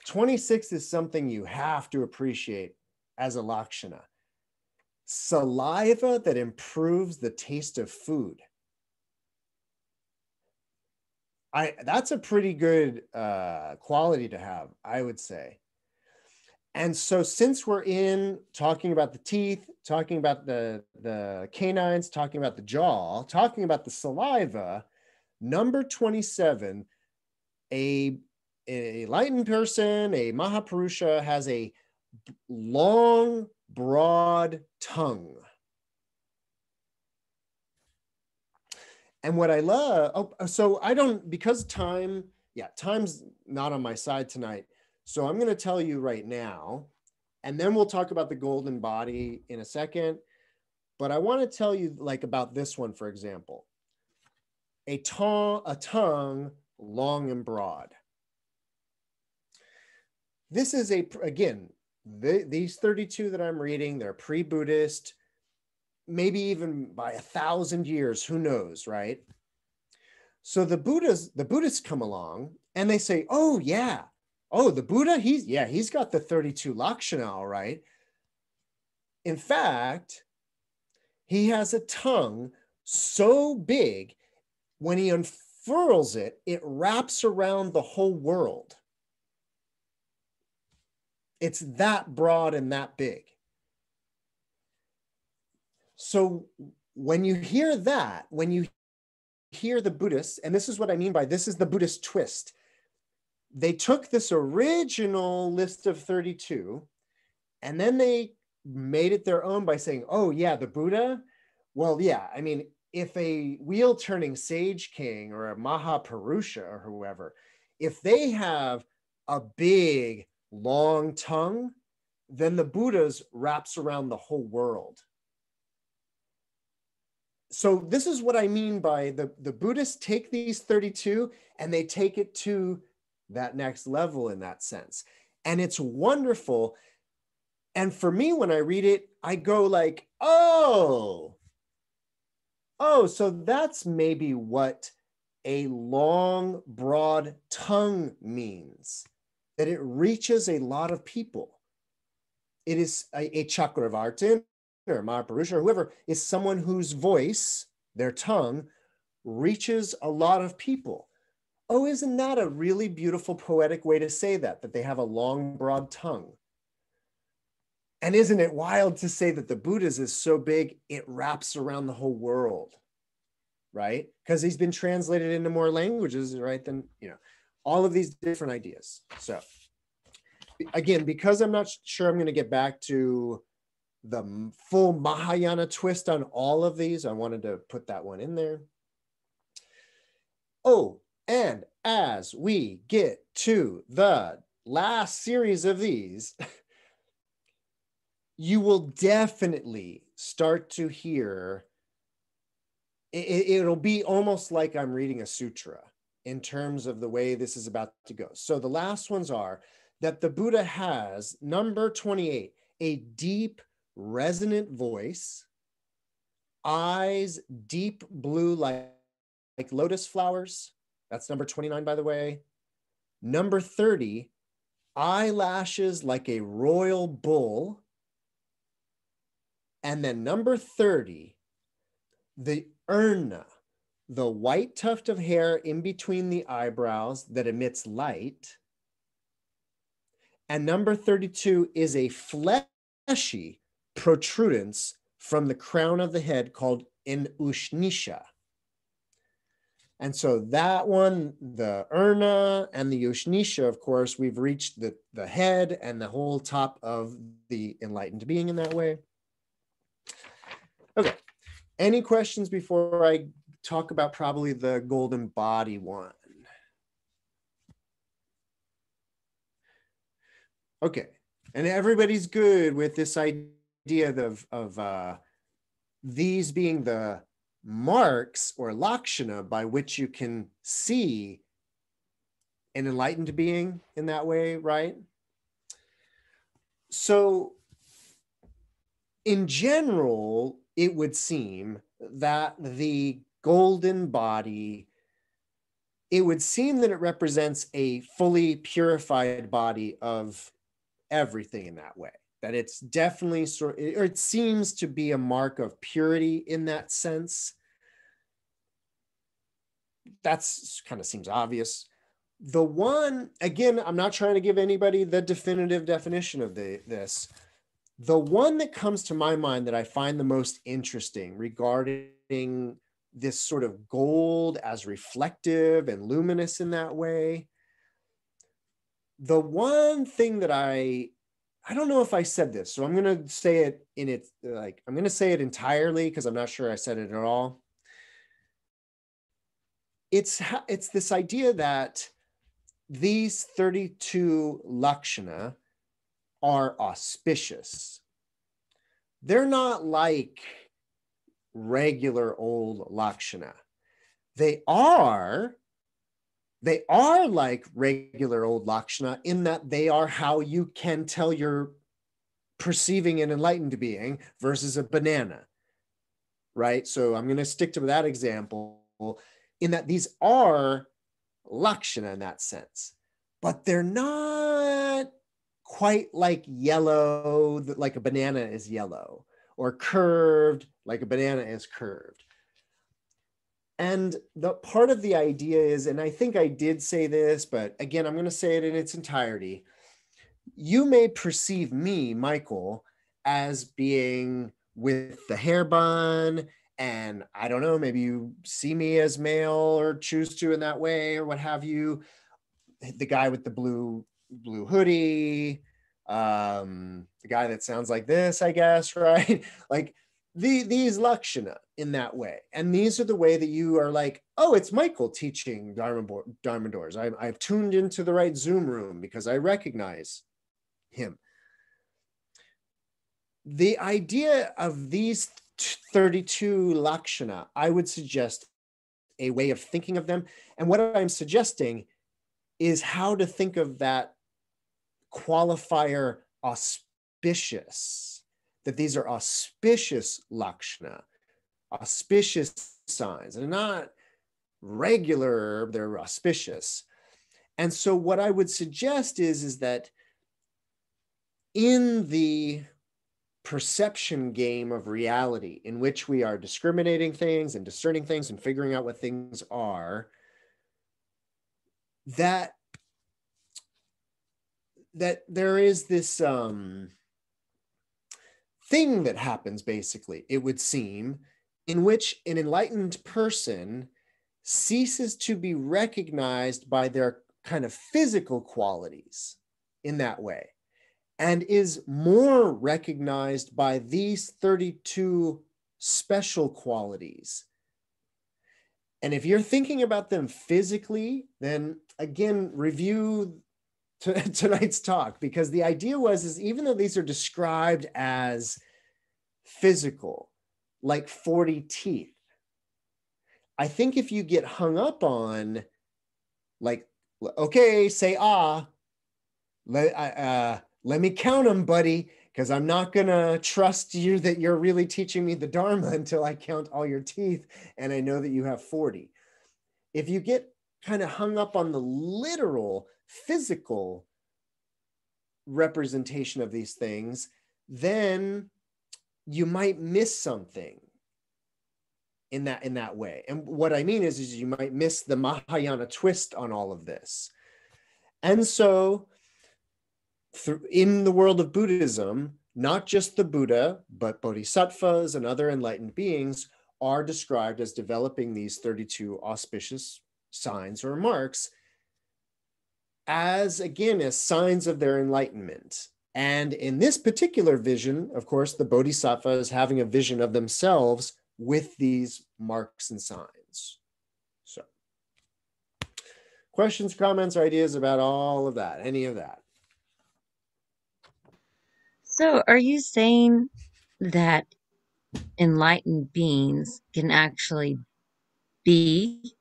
26 is something you have to appreciate as a Lakshana. Saliva that improves the taste of food. I that's a pretty good uh, quality to have, I would say. And so, since we're in talking about the teeth, talking about the the canines, talking about the jaw, talking about the saliva, number twenty seven, a a enlightened person, a Mahapurusha has a long, broad tongue. And what I love, oh, uh, so I don't, because time, yeah, time's not on my side tonight. So I'm going to tell you right now, and then we'll talk about the golden body in a second. But I want to tell you like about this one, for example, a tongue, a tongue long and broad. This is a, again, the, these 32 that I'm reading, they're pre-Buddhist maybe even by a thousand years, who knows, right? So the Buddhas, the Buddhists come along and they say, oh yeah, oh the Buddha, he's yeah, he's got the 32 Lakshana, all right. In fact, he has a tongue so big when he unfurls it, it wraps around the whole world. It's that broad and that big. So when you hear that, when you hear the Buddhists, and this is what I mean by this is the Buddhist twist. They took this original list of 32 and then they made it their own by saying, oh, yeah, the Buddha. Well, yeah, I mean, if a wheel turning sage king or a Mahapurusha or whoever, if they have a big long tongue, then the Buddha's wraps around the whole world so this is what I mean by the, the Buddhists take these 32 and they take it to that next level in that sense. And it's wonderful. And for me, when I read it, I go like, oh, oh, so that's maybe what a long, broad tongue means, that it reaches a lot of people. It is a, a Chakravartin or Mahapurusha or whoever is someone whose voice, their tongue, reaches a lot of people. Oh, isn't that a really beautiful poetic way to say that, that they have a long, broad tongue? And isn't it wild to say that the Buddha's is so big, it wraps around the whole world, right? Because he's been translated into more languages, right? Than, you know, all of these different ideas. So, again, because I'm not sure I'm going to get back to the full Mahayana twist on all of these. I wanted to put that one in there. Oh, and as we get to the last series of these, <laughs> you will definitely start to hear it, will be almost like I'm reading a sutra in terms of the way this is about to go. So the last ones are that the Buddha has number 28, a deep resonant voice, eyes deep blue like, like lotus flowers. That's number 29, by the way. Number 30, eyelashes like a royal bull. And then number 30, the urna, the white tuft of hair in between the eyebrows that emits light. And number 32 is a fleshy protrudence from the crown of the head called an ushnisha. And so that one, the urna and the ushnisha, of course, we've reached the, the head and the whole top of the enlightened being in that way. Okay. Any questions before I talk about probably the golden body one? Okay. And everybody's good with this idea idea of, of uh, these being the marks or lakshana by which you can see an enlightened being in that way, right? So, in general, it would seem that the golden body, it would seem that it represents a fully purified body of everything in that way that it's definitely sort or it seems to be a mark of purity in that sense. That's kind of seems obvious. The one again i'm not trying to give anybody the definitive definition of the, this. The one that comes to my mind that i find the most interesting regarding this sort of gold as reflective and luminous in that way the one thing that i I don't know if I said this, so I'm going to say it in it like I'm going to say it entirely because I'm not sure I said it at all. It's it's this idea that these 32 lakshana are auspicious. They're not like regular old lakshana. They are they are like regular old Lakshana in that they are how you can tell you're perceiving an enlightened being versus a banana, right? So I'm going to stick to that example in that these are Lakshana in that sense, but they're not quite like yellow, like a banana is yellow, or curved like a banana is curved and the part of the idea is, and I think I did say this, but again, I'm going to say it in its entirety. you may perceive me, Michael, as being with the hair bun and I don't know, maybe you see me as male or choose to in that way or what have you. The guy with the blue blue hoodie, um, the guy that sounds like this, I guess, <laughs> right? like the these lakshana in that way. And these are the way that you are like, oh, it's Michael teaching Dharma, Dharma doors. I, I've tuned into the right Zoom room because I recognize him. The idea of these 32 lakshana, I would suggest a way of thinking of them. And what I'm suggesting is how to think of that qualifier auspicious, that these are auspicious lakshana, auspicious signs, and not regular, they're auspicious. And so what I would suggest is, is that in the perception game of reality in which we are discriminating things and discerning things and figuring out what things are that that there is this um thing that happens basically it would seem in which an enlightened person ceases to be recognized by their kind of physical qualities in that way and is more recognized by these 32 special qualities. And if you're thinking about them physically, then again, review t- <laughs> tonight's talk because the idea was is even though these are described as physical, like 40 teeth, I think if you get hung up on like, okay, say ah, let, uh, let me count them, buddy, because I'm not going to trust you <laughs> that you're really teaching me the Dharma <laughs> until I count all your teeth and I know that you have 40. If you get kind of hung up on the literal, physical representation of these things, then you might miss something in that in that way. And what I mean is, is you might miss the Mahayana twist on all of this. And so in the world of Buddhism, not just the Buddha, but bodhisattvas and other enlightened beings are described as developing these 32 auspicious signs or marks as, again, as signs of their enlightenment. And in this particular vision, of course, the bodhisattva is having a vision of themselves with these marks and signs. So, questions, comments, or ideas about all of that, any of that? So, are you saying that enlightened beings can actually be?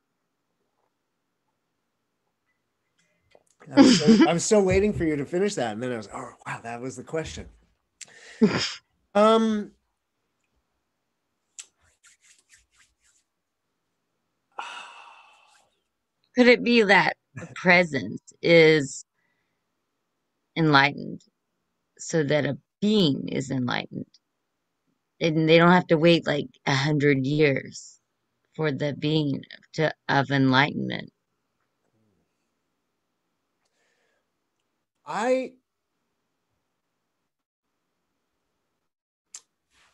I was, so, <laughs> I was so waiting for you to finish that, and then I was, oh wow, that was the question. <laughs> um, could it be that the presence is enlightened so that a being is enlightened. And they don't have to wait like a hundred years for the being to, of enlightenment. I,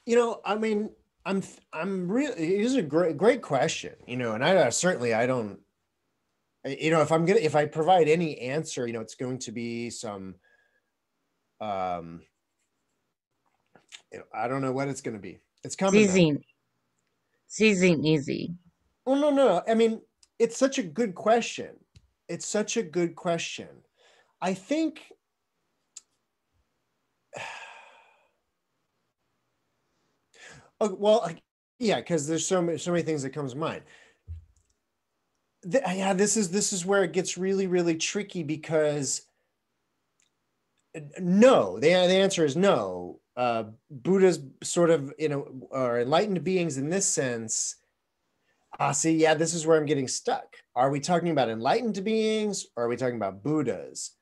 you know, I mean, I'm, I'm really, it is a great, great question, you know, and I uh, certainly, I don't, you know, if I'm gonna, if I provide any answer, you know, it's going to be some, um, I don't know what it's going to be. It's coming. Seizing, seizing easy. Oh no, no. I mean, it's such a good question. It's such a good question. I think. <sighs> Oh, well, yeah, because there's so many, so many things that comes to mind. The, yeah, this is this is where it gets really, really tricky because no the, the answer is no uh, buddha's sort of you know are enlightened beings in this sense ah see yeah this is where i'm getting stuck are we talking about enlightened beings or are we talking about buddhas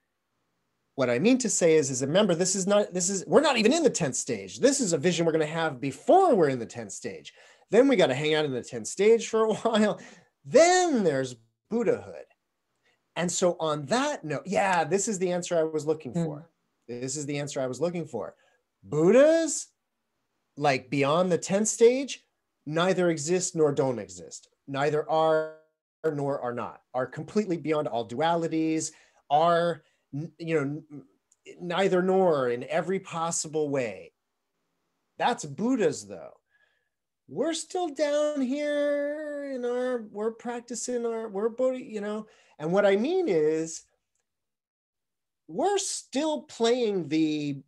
what i mean to say is is remember this is not this is we're not even in the 10th stage. This is a vision we're going to have before we're in the 10th stage. Then we got to hang out in the 10th stage for a <laughs> while. Then there's buddhahood. And so on that note yeah this is the answer i was looking for. Mm This is the answer I was looking for. Buddhas, like beyond the 10th stage, neither exist nor don't exist. Neither are nor are not, are completely beyond all dualities, are, you know, neither nor in every possible way. That's Buddhas, though. We're still down here in our, we're practicing our, we're, body, you know, and what I mean is, we're still playing the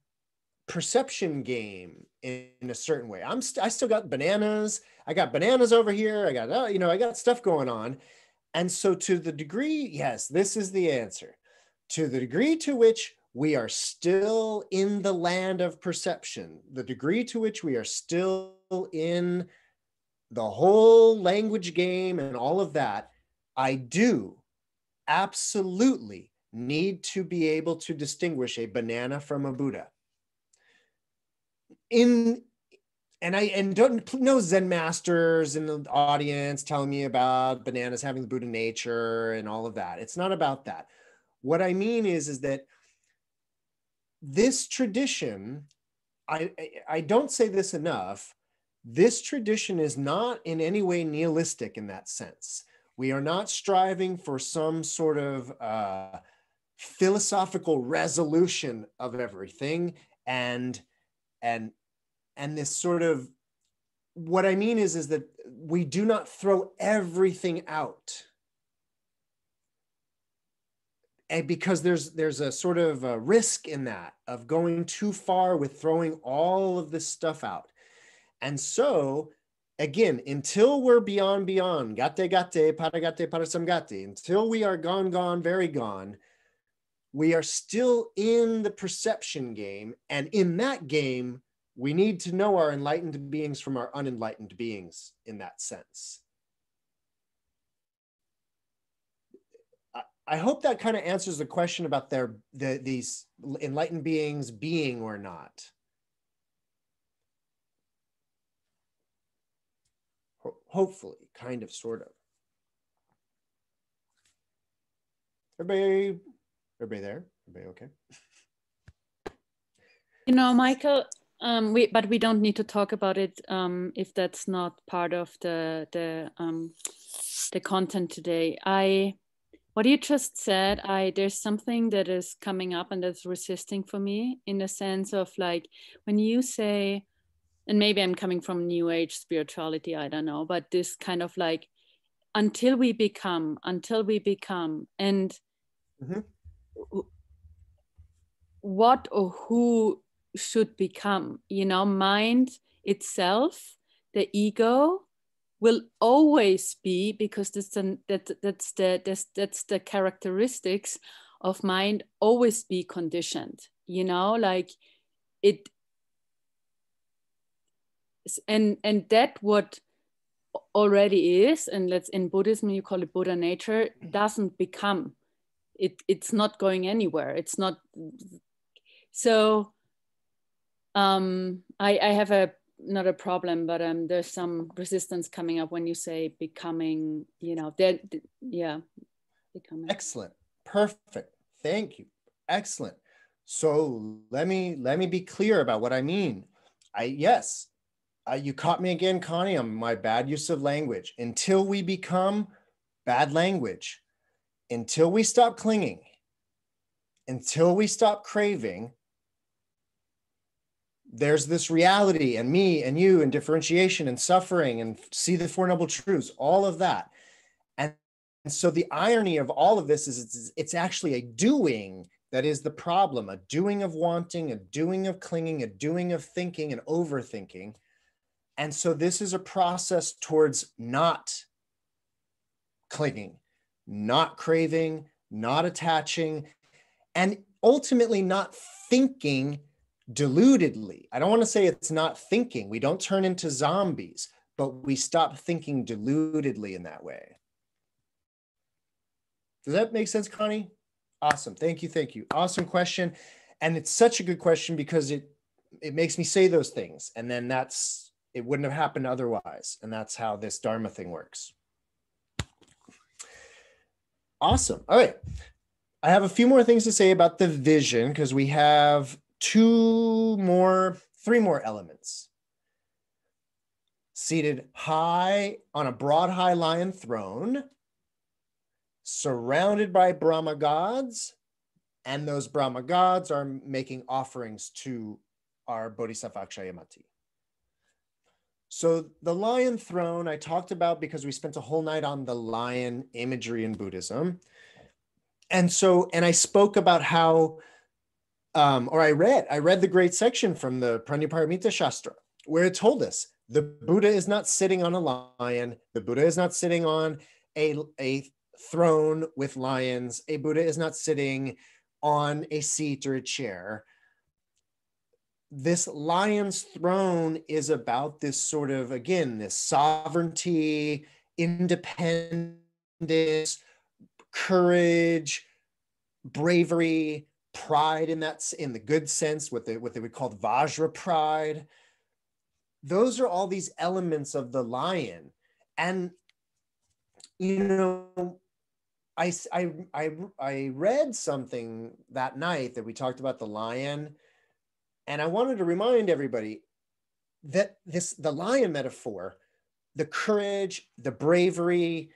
perception game in, in a certain way. I'm st- I still got bananas. I got bananas over here. I got uh, you know I got stuff going on, and so to the degree, yes, this is the answer. To the degree to which we are still in the land of perception, the degree to which we are still in the whole language game and all of that, I do absolutely need to be able to distinguish a banana from a Buddha. In and I and don't know Zen masters in the audience telling me about bananas having the Buddha nature and all of that. It's not about that. What I mean is, is that this tradition, I, I don't say this enough, this tradition is not in any way nihilistic in that sense. We are not striving for some sort of uh, philosophical resolution of everything and and and this sort of what I mean is is that we do not throw everything out and because there's there's a sort of a risk in that of going too far with throwing all of this stuff out. And so again until we're beyond beyond gate gate paragate parasamgate until we are gone gone very gone we are still in the perception game. And in that game we need to know our enlightened beings from our unenlightened beings in that sense I hope that kind of answers the question about their the, these enlightened beings being or not. Ho hopefully, kind of, sort of. Everybody, everybody there? Everybody okay? You know, Michael, um, we but we don't need to talk about it um, if that's not part of the the um, the content today. I what you just said i there's something that is coming up and that's resisting for me in the sense of like when you say and maybe i'm coming from new age spirituality i don't know but this kind of like until we become until we become and mm-hmm. what or who should become you know mind itself the ego will always be because that's the, that, that's the that's, that's the characteristics of mind always be conditioned you know like it and and that what already is and let's in buddhism you call it buddha nature doesn't become it it's not going anywhere it's not so um i i have a not a problem, but um, there's some resistance coming up when you say becoming, you know, that, yeah, becoming. Excellent, perfect, thank you, excellent. So let me let me be clear about what I mean. I yes, uh, you caught me again, Connie, on my bad use of language. Until we become bad language, until we stop clinging, until we stop craving, there's this reality and me and you and differentiation and suffering and see the four noble truths all of that. And, and so the irony of all of this is it's, it's actually a doing that is the problem a doing of wanting a doing of clinging a doing of thinking and overthinking. And so this is a process towards not clinging not craving not attaching and ultimately not thinking deludedly. I don't want to say it's not thinking. We don't turn into zombies, but we stop thinking deludedly in that way. Does that make sense, Connie? Awesome. Thank you. Thank you. Awesome question. And it's such a good question because it it makes me say those things. And then that's it wouldn't have happened otherwise. And that's how this Dharma thing works. Awesome. All right. I have a few more things to say about the vision because we have two more, three more elements. Seated high on a broad high lion throne, surrounded by Brahma gods, and those Brahma gods are making offerings to our Bodhisattva Akshayamati. So the lion throne I talked about because we spent a whole night on the lion imagery in Buddhism. And so, and I spoke about how, um, or I read, I read the great section from the Prajnaparamita Shastra where it told us the Buddha is not sitting on a lion, the Buddha is not sitting on a, a throne with lions, a Buddha is not sitting on a seat or a chair. This lion's throne is about this sort of again this sovereignty independence courage bravery pride in that in the good sense what they what they would call the vajra pride. Those are all these elements of the lion. And you know I, I, I, I read something that night that we talked about the lion. And I wanted to remind everybody that this the lion metaphor, the courage, the bravery,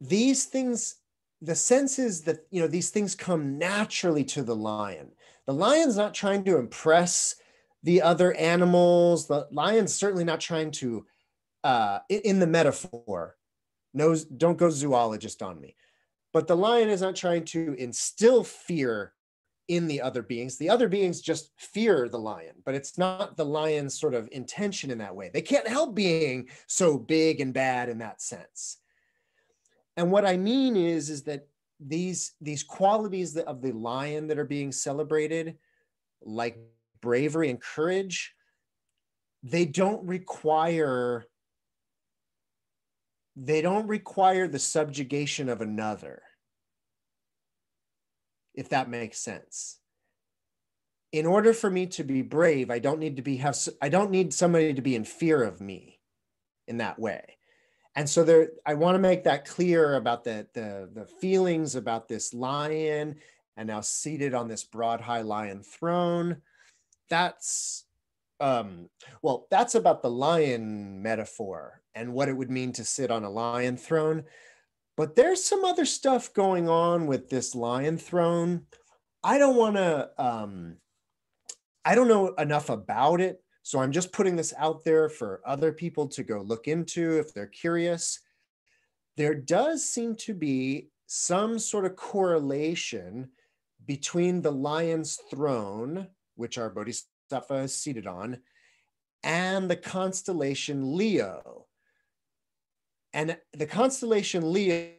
these things, the sense is that you know these things come naturally to the lion. The lion's not trying to impress the other animals. The lion's certainly not trying to, uh, in the metaphor, no don't go zoologist on me. But the lion is not trying to instill fear in the other beings. The other beings just fear the lion, but it's not the lion's sort of intention in that way. They can't help being so big and bad in that sense. And what I mean is, is that these these qualities of the lion that are being celebrated, like bravery and courage, they don't require they don't require the subjugation of another if that makes sense. In order for me to be brave, I don't need to be have I don't need somebody to be in fear of me in that way. And so there I want to make that clear about the the the feelings about this lion and now seated on this broad high lion throne. That's um, well, that's about the lion metaphor and what it would mean to sit on a lion throne. But there's some other stuff going on with this lion throne. I don't want to, um, I don't know enough about it. So I'm just putting this out there for other people to go look into if they're curious. There does seem to be some sort of correlation between the lion's throne, which our Bodhisattva is seated on, and the constellation Leo. And the constellation Leo,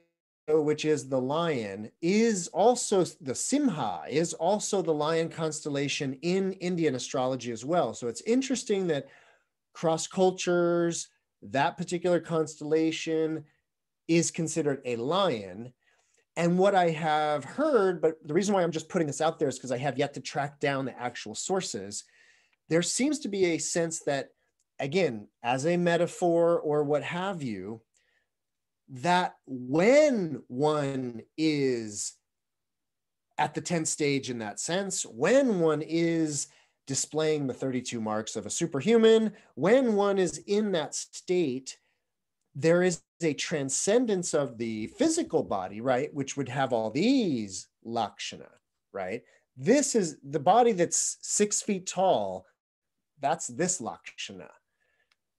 which is the lion, is also the Simha, is also the lion constellation in Indian astrology as well. So it's interesting that cross cultures, that particular constellation is considered a lion. And what I have heard, but the reason why I'm just putting this out there is because I have yet to track down the actual sources. There seems to be a sense that, again, as a metaphor or what have you, that when one is at the 10th stage in that sense, when one is displaying the 32 marks of a superhuman, when one is in that state, there is a transcendence of the physical body, right? Which would have all these lakshana, right? This is the body that's six feet tall. That's this lakshana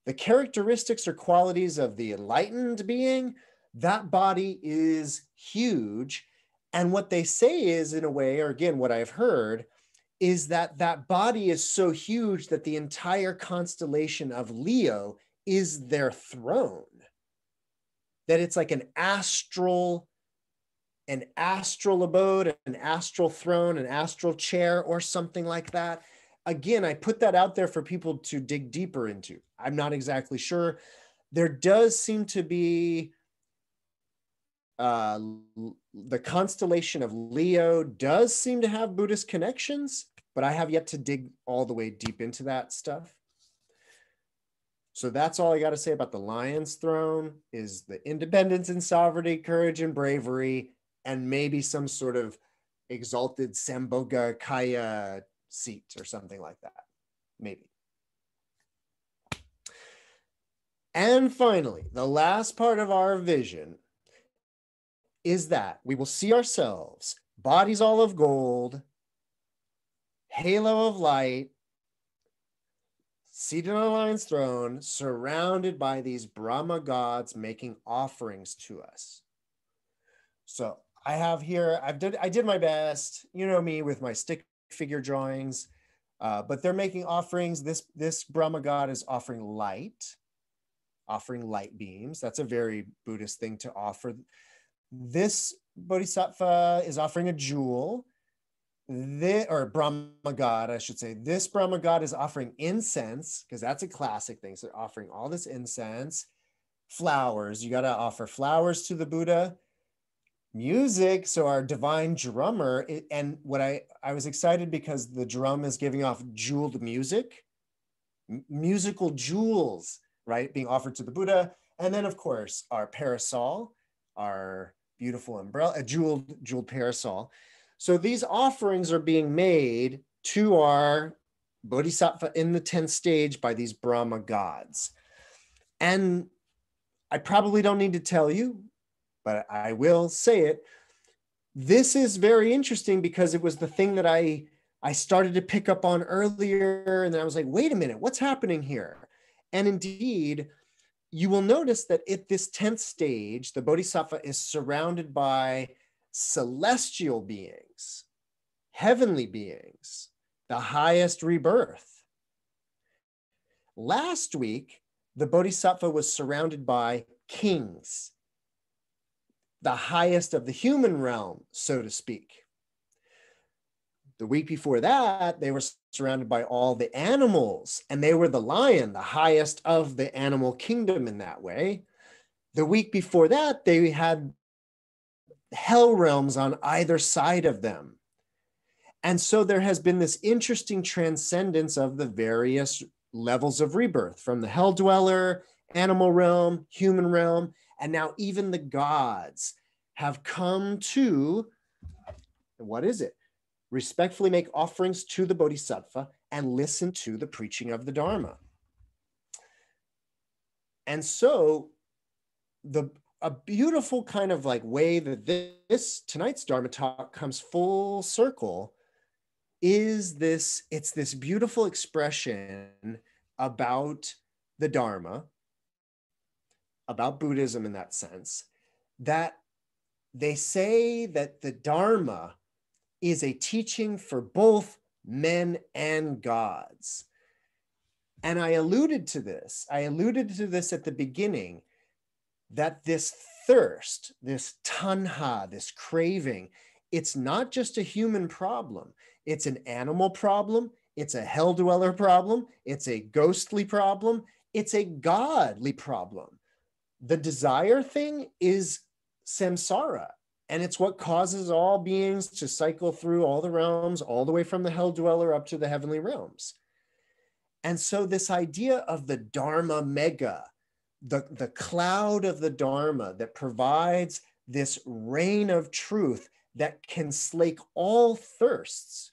the characteristics or qualities of the enlightened being, that body is huge. And what they say is, in a way, or again, what I've heard, is that that body is so huge that the entire constellation of Leo is their throne. That it's like an astral, an astral abode, an astral throne, an astral chair, or something like that again, I put that out there for people to dig deeper into. I'm not exactly sure. There does seem to be uh, the constellation of Leo does seem to have Buddhist connections, but I have yet to dig all the way deep into that stuff. So that's all I got to say about the lion's throne is the independence and sovereignty, courage and bravery, and maybe some sort of exalted Sambhoga Kaya seat or something like that. Maybe. And finally, the last part of our vision is that we will see ourselves, bodies all of gold, halo of light, seated on a lion's throne, surrounded by these Brahma gods making offerings to us. So I have here, I've did, I did my best, you know me with my stick figure drawings, uh, but they're making offerings. This, this Brahma god is offering light offering light beams. That's a very Buddhist thing to offer. This bodhisattva is offering a jewel. This, or Brahma God, I should say. This Brahma God is offering incense because that's a classic thing. So they're offering all this incense, flowers. You got to offer flowers to the Buddha. Music. So our divine drummer, and what I I was excited because the drum is giving off jeweled music, musical jewels right, being offered to the Buddha. And then, of course, our parasol, our beautiful umbrella, a jeweled, jeweled parasol. So these offerings are being made to our bodhisattva in the 10th stage by these Brahma gods. And I probably don't need to tell you, but I will say it. This is very interesting because it was the thing that I I started to pick up on earlier and then I was like, wait a minute, what's happening here? And indeed, you will notice that at this 10th stage, the Bodhisattva is surrounded by celestial beings, heavenly beings, the highest rebirth. Last week, the Bodhisattva was surrounded by kings, the highest of the human realm, so to speak. The week before that, they were surrounded by all the animals, and they were the lion, the highest of the animal kingdom in that way. The week before that, they had hell realms on either side of them. And so there has been this interesting transcendence of the various levels of rebirth from the hell dweller, animal realm, human realm, and now even the gods have come to what is it? respectfully make offerings to the Bodhisattva, and listen to the preaching of the Dharma. And so, the a beautiful kind of like way that this, this tonight's Dharma talk comes full circle is this it's this beautiful expression about the Dharma, about Buddhism in that sense, that they say that the Dharma is a teaching for both men and gods. And I alluded to this. I alluded to this at the beginning that this thirst, this tanha, this craving, it's not just a human problem, it's an animal problem, it's a hell dweller problem, it's a ghostly problem, it's a godly problem. The desire thing is samsara, and it's what causes all beings to cycle through all the realms, all the way from the hell dweller up to the heavenly realms. And so, this idea of the Dharma Megha, the, the cloud of the Dharma that provides this rain of truth that can slake all thirsts,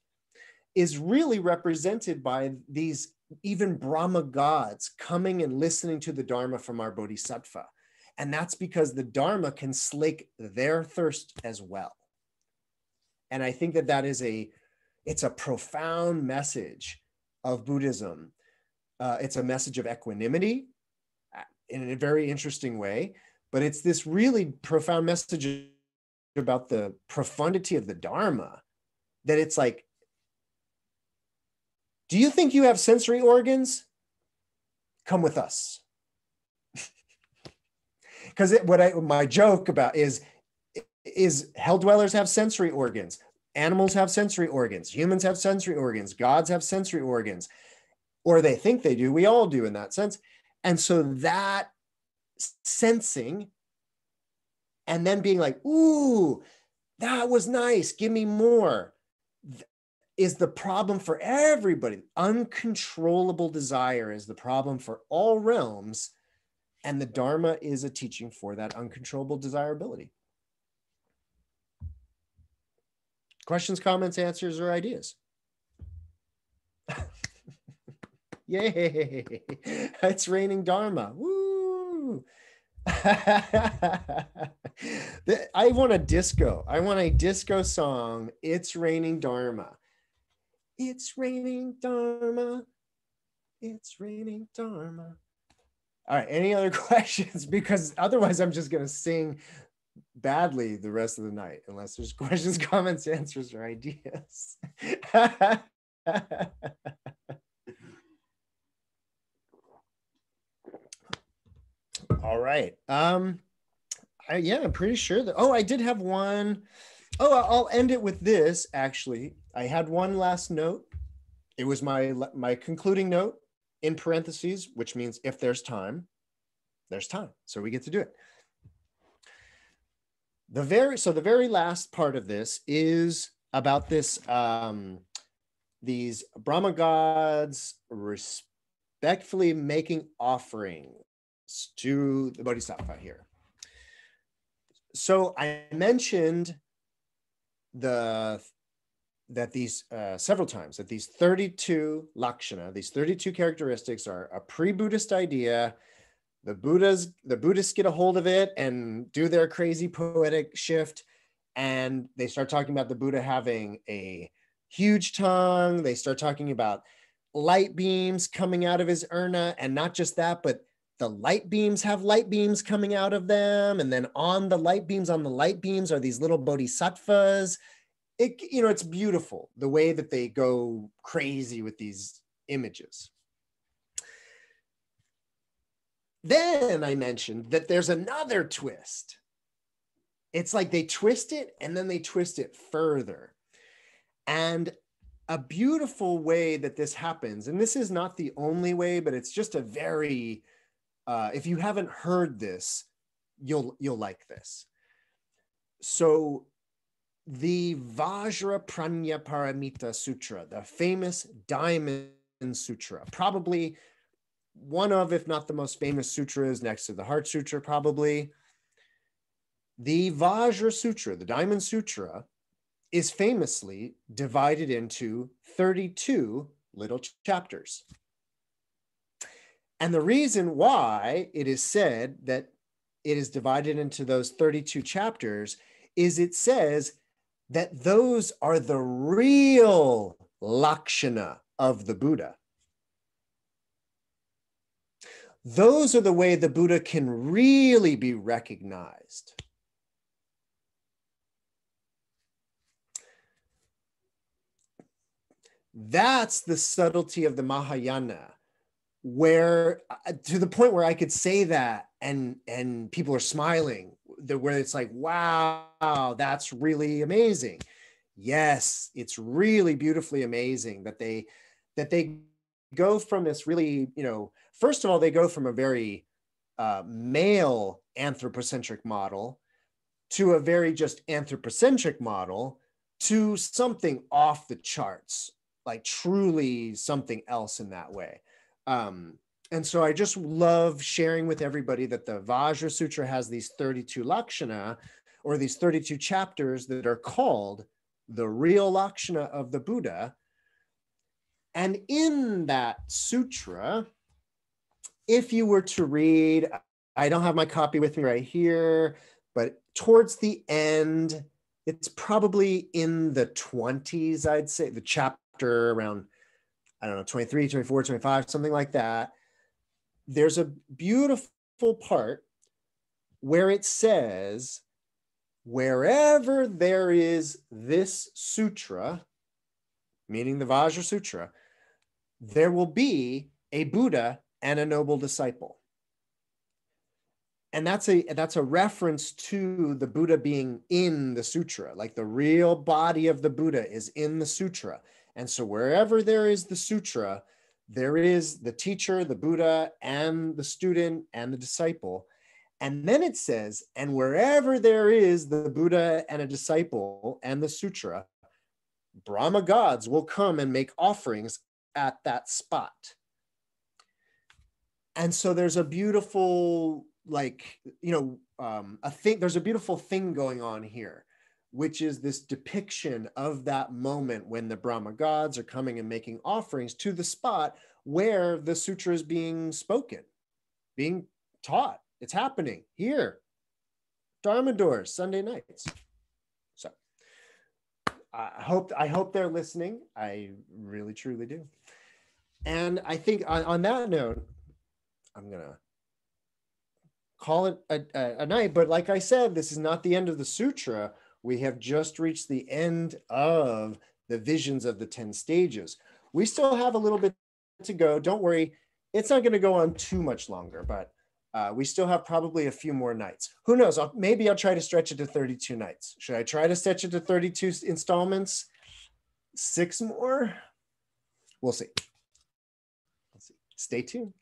is really represented by these even Brahma gods coming and listening to the Dharma from our Bodhisattva. And that's because the Dharma can slake their thirst as well. And I think that that is a, it's a profound message of Buddhism. Uh, it's a message of equanimity uh, in a very interesting way, but it's this really profound message about the profundity of the Dharma that it's like, do you think you have sensory organs? Come with us because what I my joke about is is hell dwellers have sensory organs, animals have sensory organs, humans have sensory organs, gods have sensory organs, or they think they do. We all do in that sense, and so that sensing and then being like, "Ooh, that was nice. Give me more." Is the problem for everybody. Uncontrollable desire is the problem for all realms and the Dharma is a teaching for that uncontrollable desirability. Questions, comments, answers, or ideas? <laughs> Yay! <laughs> It's raining Dharma. Woo! <laughs> I want a disco. I want a disco song. It's raining Dharma. It's raining Dharma. It's raining Dharma. All right. Any other <laughs> questions? Because otherwise, I'm just going to sing badly the rest of the night, unless there's <laughs> questions, comments, answers, or ideas. <laughs> All right. Um, I, yeah, I'm pretty sure that. Oh, I did have one. Oh, I'll end it with this. Actually, I had one last note. It was my my concluding note in parentheses, which means if there's time, there's time. So we get to do it. The very so the very last part of this is about this um, these Brahma gods respectfully making offerings to the Bodhisattva here. So I mentioned the that these uh, several times that these 32 lakshana, these 32 characteristics are a pre-Buddhist idea. The Buddhas, the Buddhists get a hold of it and do their crazy poetic shift, and they start talking about the Buddha having a huge tongue. They start talking about light beams coming out of his urna, and not just that, but the light beams have light beams coming out of them and then on the light beams on the light beams are these little bodhisattvas it you know it's beautiful the way that they go crazy with these images. Then i mentioned that there's another twist. It's like they twist it and then they twist it further. And a beautiful way that this happens and this is not the only way but it's just a very uh, if you haven't heard this, you'll you'll like this. So the Vajra Prajna Paramita Sutra, the famous Diamond Sutra, probably one of, if not the most famous sutras next to the Heart Sutra, probably. The Vajra Sutra, the Diamond Sutra, is famously divided into 32 little chapters. And the reason why it is said that it is divided into those 32 chapters is it says that those are the real lakshana of the Buddha. Those are the way the Buddha can really be recognized. That's the subtlety of the Mahayana where uh, to the point where I could say that and and people are smiling the, where it's like wow that's really amazing. Yes it's really beautifully amazing that they that they go from this really you know first of all they go from a very uh, male anthropocentric model to a very just anthropocentric model to something off the charts like truly something else in that way. Um, and so I just love sharing with everybody that the Vajra Sutra has these 32 lakshana or these 32 chapters that are called the real lakshana of the Buddha. And in that sutra, if you were to read, I don't have my copy with me right here, but towards the end, it's probably in the 20s, I'd say, the chapter around I don't know, 23, 24, 25, something like that. There's a beautiful part where it says, wherever there is this sutra, meaning the Vajra Sutra, there will be a Buddha and a noble disciple. And that's a that's a reference to the Buddha being in the sutra, like the real body of the Buddha is in the sutra. And so wherever there is the sutra, there is the teacher, the Buddha, and the student and the disciple. And then it says, and wherever there is the Buddha and a disciple and the sutra, Brahma gods will come and make offerings at that spot. And so there's a beautiful, like, you know, um, a thing, there's a beautiful thing going on here which is this depiction of that moment when the Brahma gods are coming and making offerings to the spot where the sutra is being spoken, being taught. It's happening here. Dharma doors, Sunday nights. So I hope I hope they're listening. I really truly do. And I think on, on that note, I'm gonna call it a, a, a night. But like I said, this is not the end of the sutra we have just reached the end of the visions of the 10 stages. We still have a little bit to go. Don't worry, it's not going to go on too much longer, but uh, we still have probably a few more nights. Who knows? I'll, maybe I'll try to stretch it to 32 nights. Should I try to stretch it to 32 installments? Six more? We'll see. We'll see. Stay tuned.